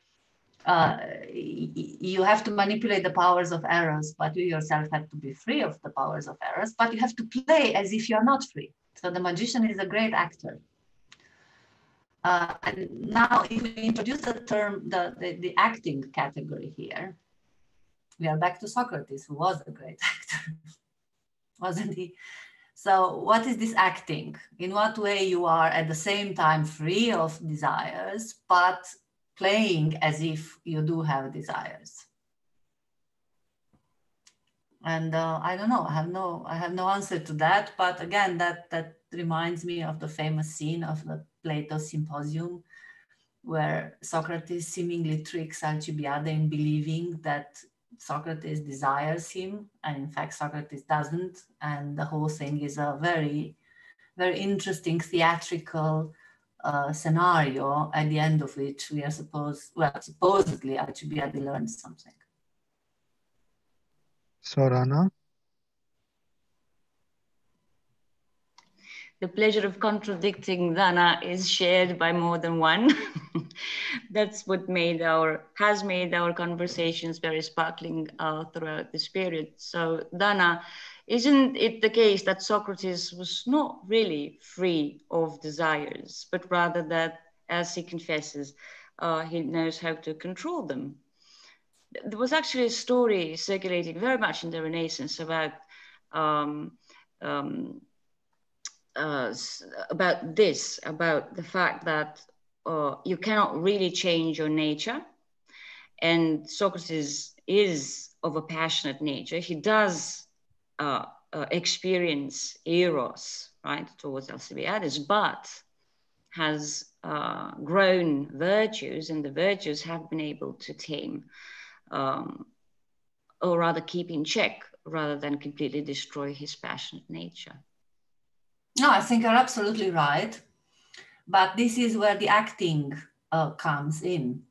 uh, you have to manipulate the powers of eros, but you yourself have to be free of the powers of eros, but you have to play as if you're not free. So the magician is a great actor. Uh, and now if we introduce the term, the, the, the, acting category here, we are back to Socrates, who was a great actor, wasn't he? So what is this acting? In what way you are at the same time free of desires, but playing as if you do have desires? And uh, i don't know. I have no i have no answer to that. But again that that reminds me of the famous scene of the Plato Symposium, where Socrates seemingly tricks Alcibiade in believing that Socrates desires him, and in fact, Socrates doesn't. And the whole thing is a very, very interesting theatrical uh, scenario at the end of which we are supposed, well, supposedly Alcibiade learns something. Sorana? The pleasure of contradicting Dana is shared by more than one. That's what made our, has made our conversations very sparkling uh, throughout this period. So Dana, isn't it the case that Socrates was not really free of desires, but rather that, as he confesses, uh, he knows how to control them? There was actually a story circulating very much in the Renaissance about um, um, uh, about this, about the fact that uh, you cannot really change your nature. And Socrates is of a passionate nature. He does uh, uh experience eros, right, towards Alcibiades, but has uh, grown virtues, and the virtues have been able to tame, um, or rather keep in check, rather than completely destroy his passionate nature. No, I think you're absolutely right. But this is where the acting uh, comes in.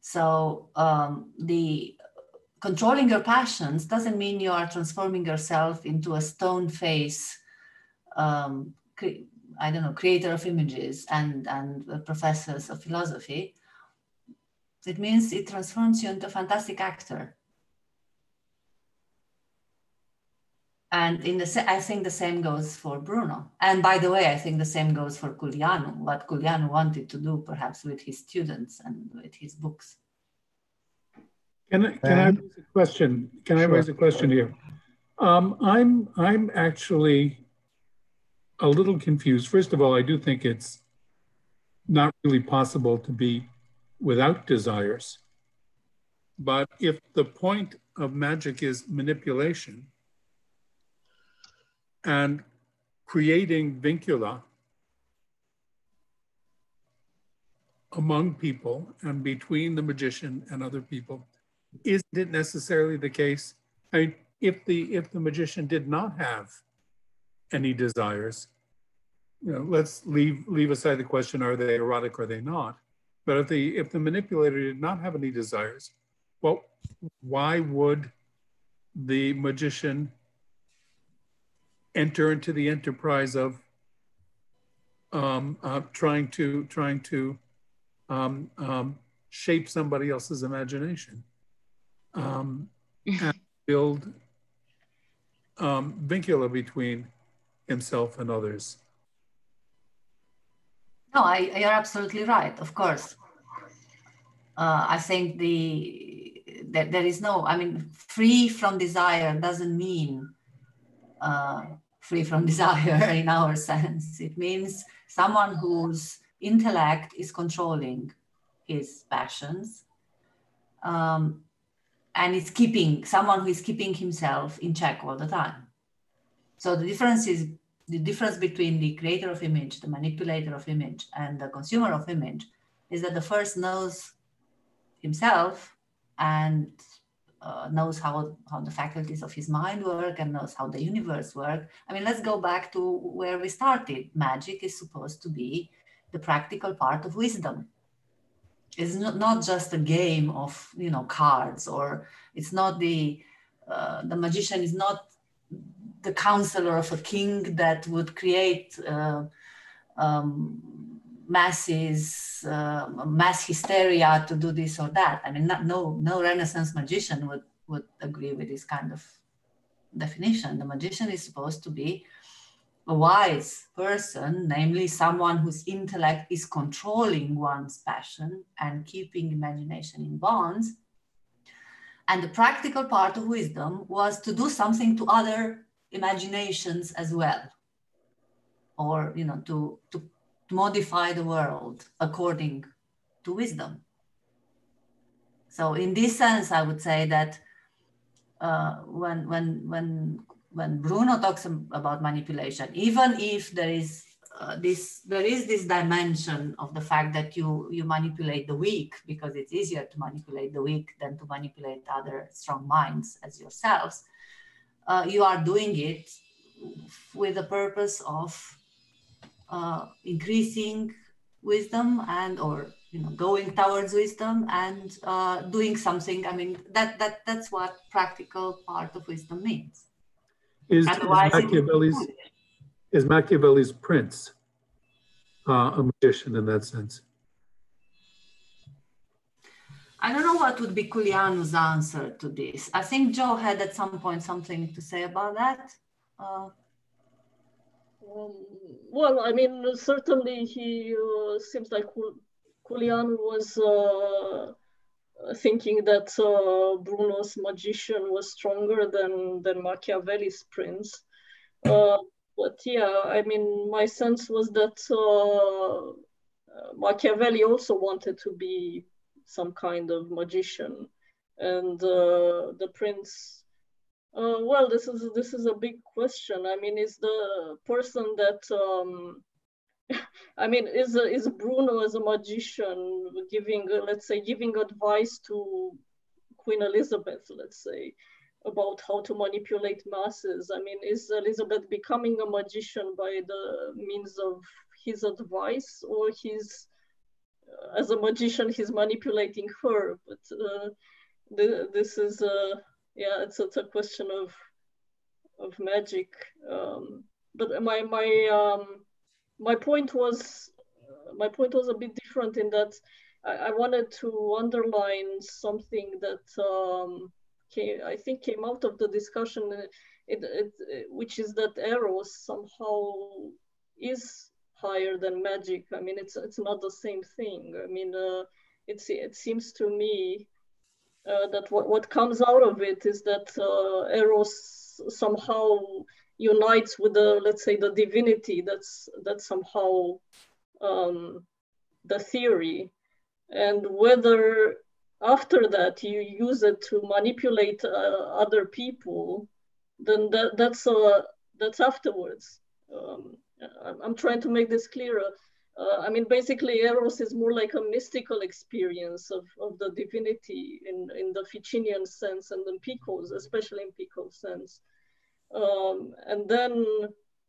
So um, the controlling your passions doesn't mean you are transforming yourself into a stone face, um, I don't know, creator of images and, and professors of philosophy. It means it transforms you into a fantastic actor. And in the, I think the same goes for Bruno. And by the way, I think the same goes for Culianu, what Culianu wanted to do perhaps with his students and with his books. Can I, can I raise a question? Can sure. I raise a question here? Um, I'm, I'm actually a little confused. First of all, I do think it's not really possible to be without desires. But if the point of magic is manipulation, and creating vincula among people and between the magician and other people isn't it necessarily the case? I mean, if the if the magician did not have any desires you know let's leave leave aside the question are they erotic or are they not? But if the if the manipulator did not have any desires well why would the magician enter into the enterprise of um, uh, trying to trying to um, um, shape somebody else's imagination um, and build um, vincula between himself and others. No, I, you're absolutely right. Of course, uh, I think the that there is no. I mean, free from desire doesn't mean uh, free from desire in our sense. It means someone whose intellect is controlling his passions um, and it's keeping someone who is keeping himself in check all the time. So the difference is the difference between the creator of image, the manipulator of image, and the consumer of image is that the first knows himself and uh, knows how, how the faculties of his mind work and knows how the universe work. I mean, let's go back to where we started. Magic is supposed to be the practical part of wisdom. It's not, not just a game of, you know, cards or it's not the, uh, the magician is not the counselor of a king that would create uh, um, masses, uh, mass hysteria to do this or that. I mean, not, no, no Renaissance magician would, would agree with this kind of definition. The magician is supposed to be a wise person, namely someone whose intellect is controlling one's passion and keeping imagination in bonds. And the practical part of wisdom was to do something to other imaginations as well, or you know, to, to modify the world according to wisdom. So in this sense, I would say that uh, when when when when Bruno talks about manipulation, even if there is uh, this, there is this dimension of the fact that you you manipulate the weak because it's easier to manipulate the weak than to manipulate other strong minds as yourselves. Uh, you are doing it with the purpose of uh, increasing wisdom and or you know going towards wisdom and uh, doing something i mean that that that's what practical part of wisdom means is, is machiavelli's is machiavelli's prince uh, a magician in that sense I don't know what would be Culianu's answer to this. I think Jo had at some point something to say about that. Uh, well, I mean, certainly he uh, seems like Culianu was uh, thinking that uh, Bruno's magician was stronger than, than Machiavelli's prince. Uh, but yeah, I mean, my sense was that uh, Machiavelli also wanted to be some kind of magician. And uh, the prince uh, well, this is this is a big question. I mean, is the person that um, I mean, is is Bruno as a magician giving, uh, let's say, giving advice to Queen Elizabeth, let's say, about how to manipulate masses? I mean, is Elizabeth becoming a magician by the means of his advice, or he's uh, as a magician he's manipulating her? But uh, th this is uh, yeah, it's it's a question of of magic. Um, but my my um, my point was my point was a bit different in that I, I wanted to underline something that um, came, I think came out of the discussion, uh, it, it, it, which is that eros somehow is higher than magic. I mean, it's it's not the same thing. I mean, uh, it's it seems to me uh, that what, comes out of it is that uh, Eros somehow unites with the, let's say, the divinity that's, that's somehow um, the theory. And whether after that you use it to manipulate uh, other people, then that, that's, uh, that's afterwards. Um, I'm trying to make this clearer. Uh, I mean, basically, Eros is more like a mystical experience of, of the divinity in, in the Ficinian sense and in Pico's, especially in Pico's sense. Um, and then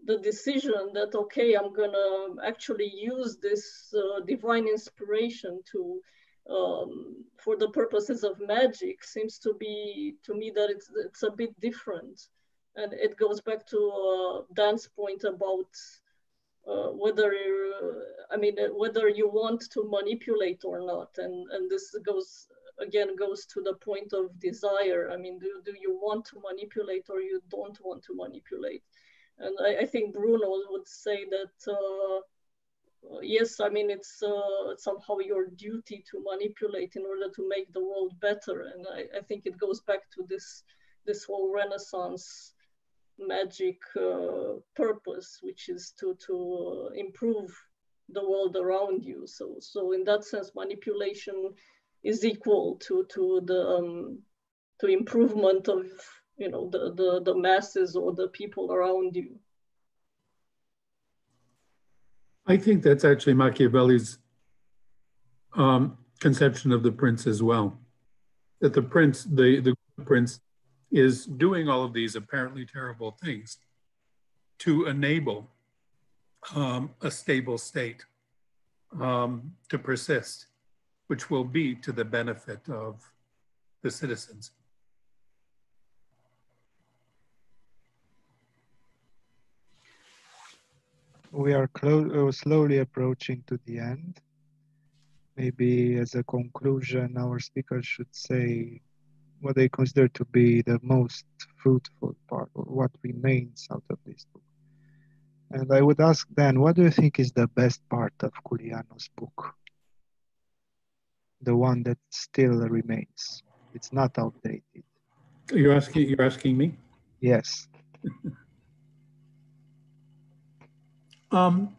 the decision that, okay, I'm gonna actually use this uh, divine inspiration to, um, for the purposes of magic seems to be, to me, that it's, it's a bit different. And it goes back to uh, Dan's point about uh, whether I mean uh, whether you want to manipulate or not, and and this goes again goes to the point of desire. I mean, do do you want to manipulate or you don't want to manipulate? And I, I think Bruno would say that. Uh, yes, I mean, it's uh, somehow your duty to manipulate in order to make the world better. And I, I think it goes back to this, this whole Renaissance magic uh, purpose, which is to, to uh, improve the world around you. So, so in that sense, manipulation is equal to, to the um, to improvement of you know the, the, the masses or the people around you. I think that's actually Machiavelli's um, conception of the prince as well. That the prince, the, the prince is doing all of these apparently terrible things to enable um, a stable state um, to persist, which will be to the benefit of the citizens. We are uh, slowly approaching to the end. Maybe as a conclusion, our speaker should say what they consider to be the most fruitful part or what remains out of this book. And I would ask then, what do you think is the best part of Culianu's book? The one that still remains. It's not outdated. You're asking you're asking me? Yes. um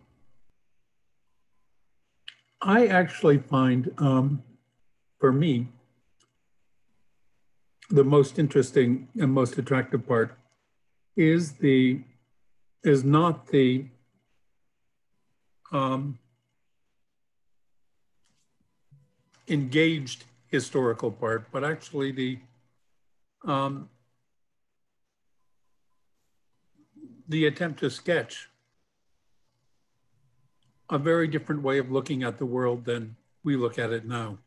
I actually find um, for me the most interesting and most attractive part is the is not the um, engaged historical part, but actually the um, the attempt to sketch a very different way of looking at the world than we look at it now.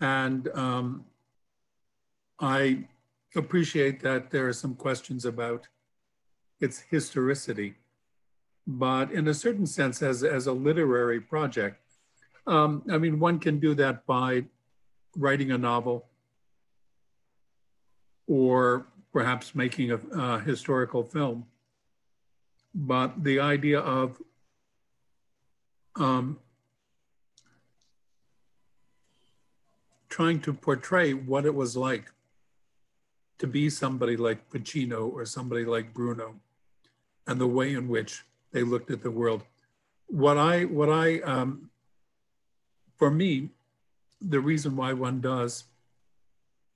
And um, I appreciate that there are some questions about its historicity, but in a certain sense, as, as a literary project, um, I mean, one can do that by writing a novel or perhaps making a, a historical film. But the idea of um, trying to portray what it was like to be somebody like Ficino or somebody like Bruno and the way in which they looked at the world. What I, what I, um, for me, the reason why one does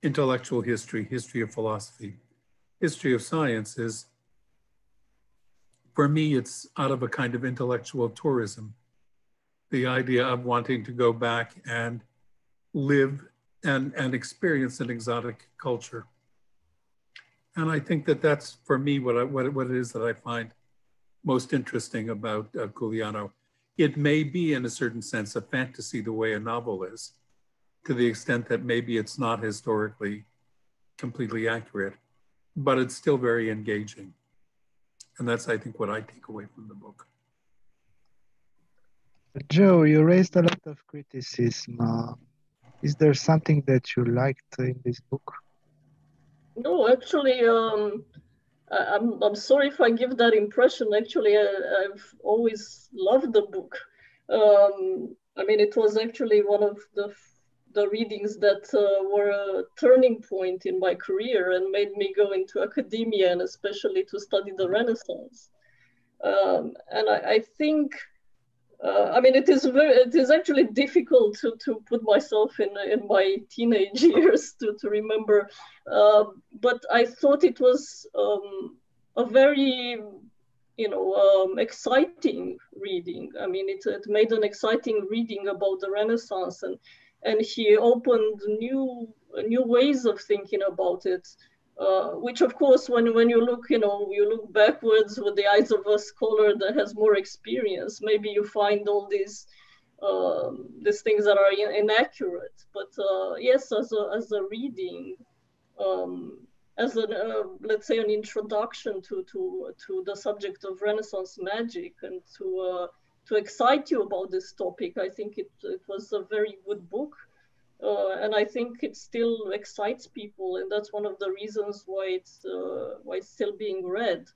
intellectual history, history of philosophy, history of science is, for me, it's out of a kind of intellectual tourism. The idea of wanting to go back and live and, and experience an exotic culture. And I think that that's for me what, I, what, what it is that I find most interesting about uh, Culianu. It may be, in a certain sense, a fantasy the way a novel is, to the extent that maybe it's not historically completely accurate, but it's still very engaging. And that's, I think, what I take away from the book. Jo, you raised a lot of criticism. Uh, is there something that you liked in this book? No, actually, um, I, am I'm, I'm sorry if I give that impression. Actually, I, have always loved the book. Um, I mean, it was actually one of the the readings that uh, were a turning point in my career and made me go into academia and especially to study the Renaissance. Um, and I, I think uh, I mean, it is very, it is actually difficult to, to put myself in in my teenage years to, to remember, uh, but I thought it was um, a very, you know, um, exciting reading. I mean, it, it made an exciting reading about the Renaissance, and and he opened new new ways of thinking about it. Uh, which of course when, when you look you know you look backwards with the eyes of a scholar that has more experience maybe you find all these um, these things that are in, inaccurate. But uh, yes as a, as a reading um, as an uh, let's say an introduction to to to the subject of renaissance magic and to uh, to excite you about this topic i think it, it was a very good book uh, and I think it still excites people, and that's one of the reasons why it's uh, why it's still being read.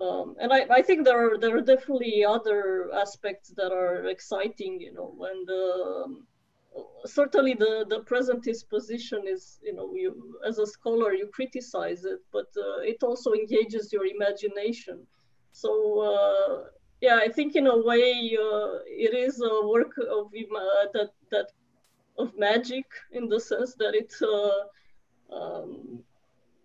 Um, and I, I think there are there are definitely other aspects that are exciting, you know, and um, certainly the the presentist position is, you know, you as a scholar you criticize it, but uh, it also engages your imagination. So uh, yeah, I think in a way uh, it is a work of uh, that that of magic in the sense that it uh, um,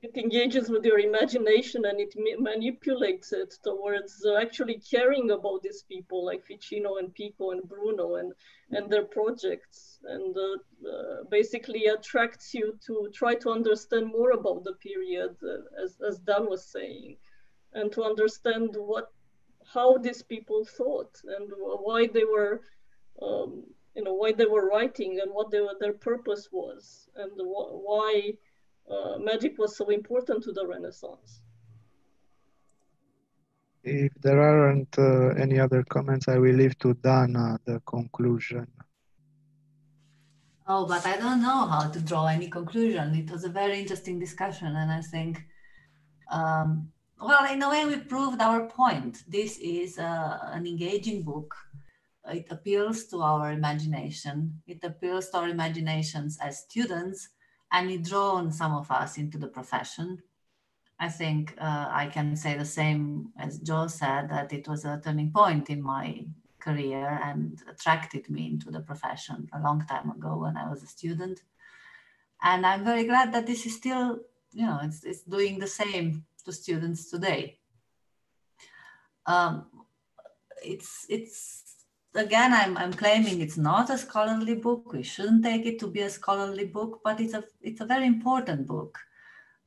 it engages with your imagination and it manipulates it towards uh, actually caring about these people like Ficino and Pico and Bruno and and their projects. And uh, uh, basically attracts you to try to understand more about the period uh, as, as Dan was saying and to understand what how these people thought and why they were um, you know why they were writing and what they were, their purpose was and why uh, magic was so important to the Renaissance. If there aren't uh, any other comments, I will leave to Dana the conclusion. Oh, but I don't know how to draw any conclusion. It was a very interesting discussion, and I think, um, well, in a way, we proved our point. This is uh, an engaging book it appeals to our imagination. It appeals to our imaginations as students, and it draws some of us into the profession. I think uh, I can say the same as Jo said that it was a turning point in my career and attracted me into the profession a long time ago when I was a student. And I'm very glad that this is still, you know, it's, it's doing the same to students today. Um, it's it's again I'm I'm claiming it's not a scholarly book. We shouldn't take it to be a scholarly book, but it's a it's a very important book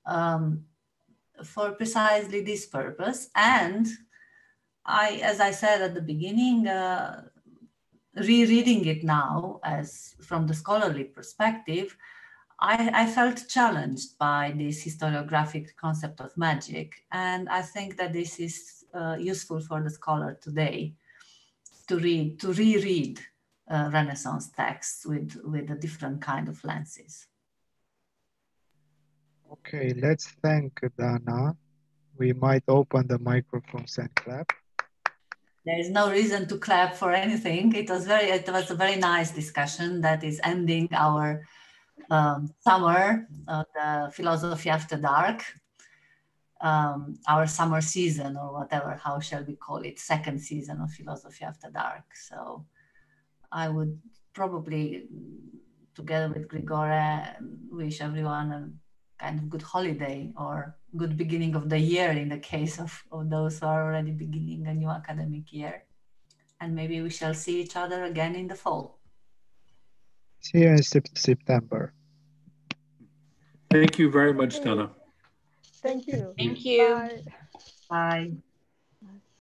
um, for precisely this purpose. And I, as I said at the beginning, uh, rereading it now as from the scholarly perspective, I, I, felt challenged by this historiographic concept of magic. And I think that this is uh, useful for the scholar today to read, to reread uh, Renaissance texts with, with a different kind of lenses. Okay, let's thank Dana. We might open the microphones and clap. There is no reason to clap for anything. It was very, it was a very nice discussion that is ending our um, summer, uh, the philosophy after dark, um, our summer season or whatever, how shall we call it, second season of philosophy after dark. So I would probably, together with Grigore, wish everyone a kind of good holiday or good beginning of the year in the case of, of those who are already beginning a new academic year. And maybe we shall see each other again in the fall. See you in September. Thank you very much, Dana. Thank you. Thank you. Bye. Bye.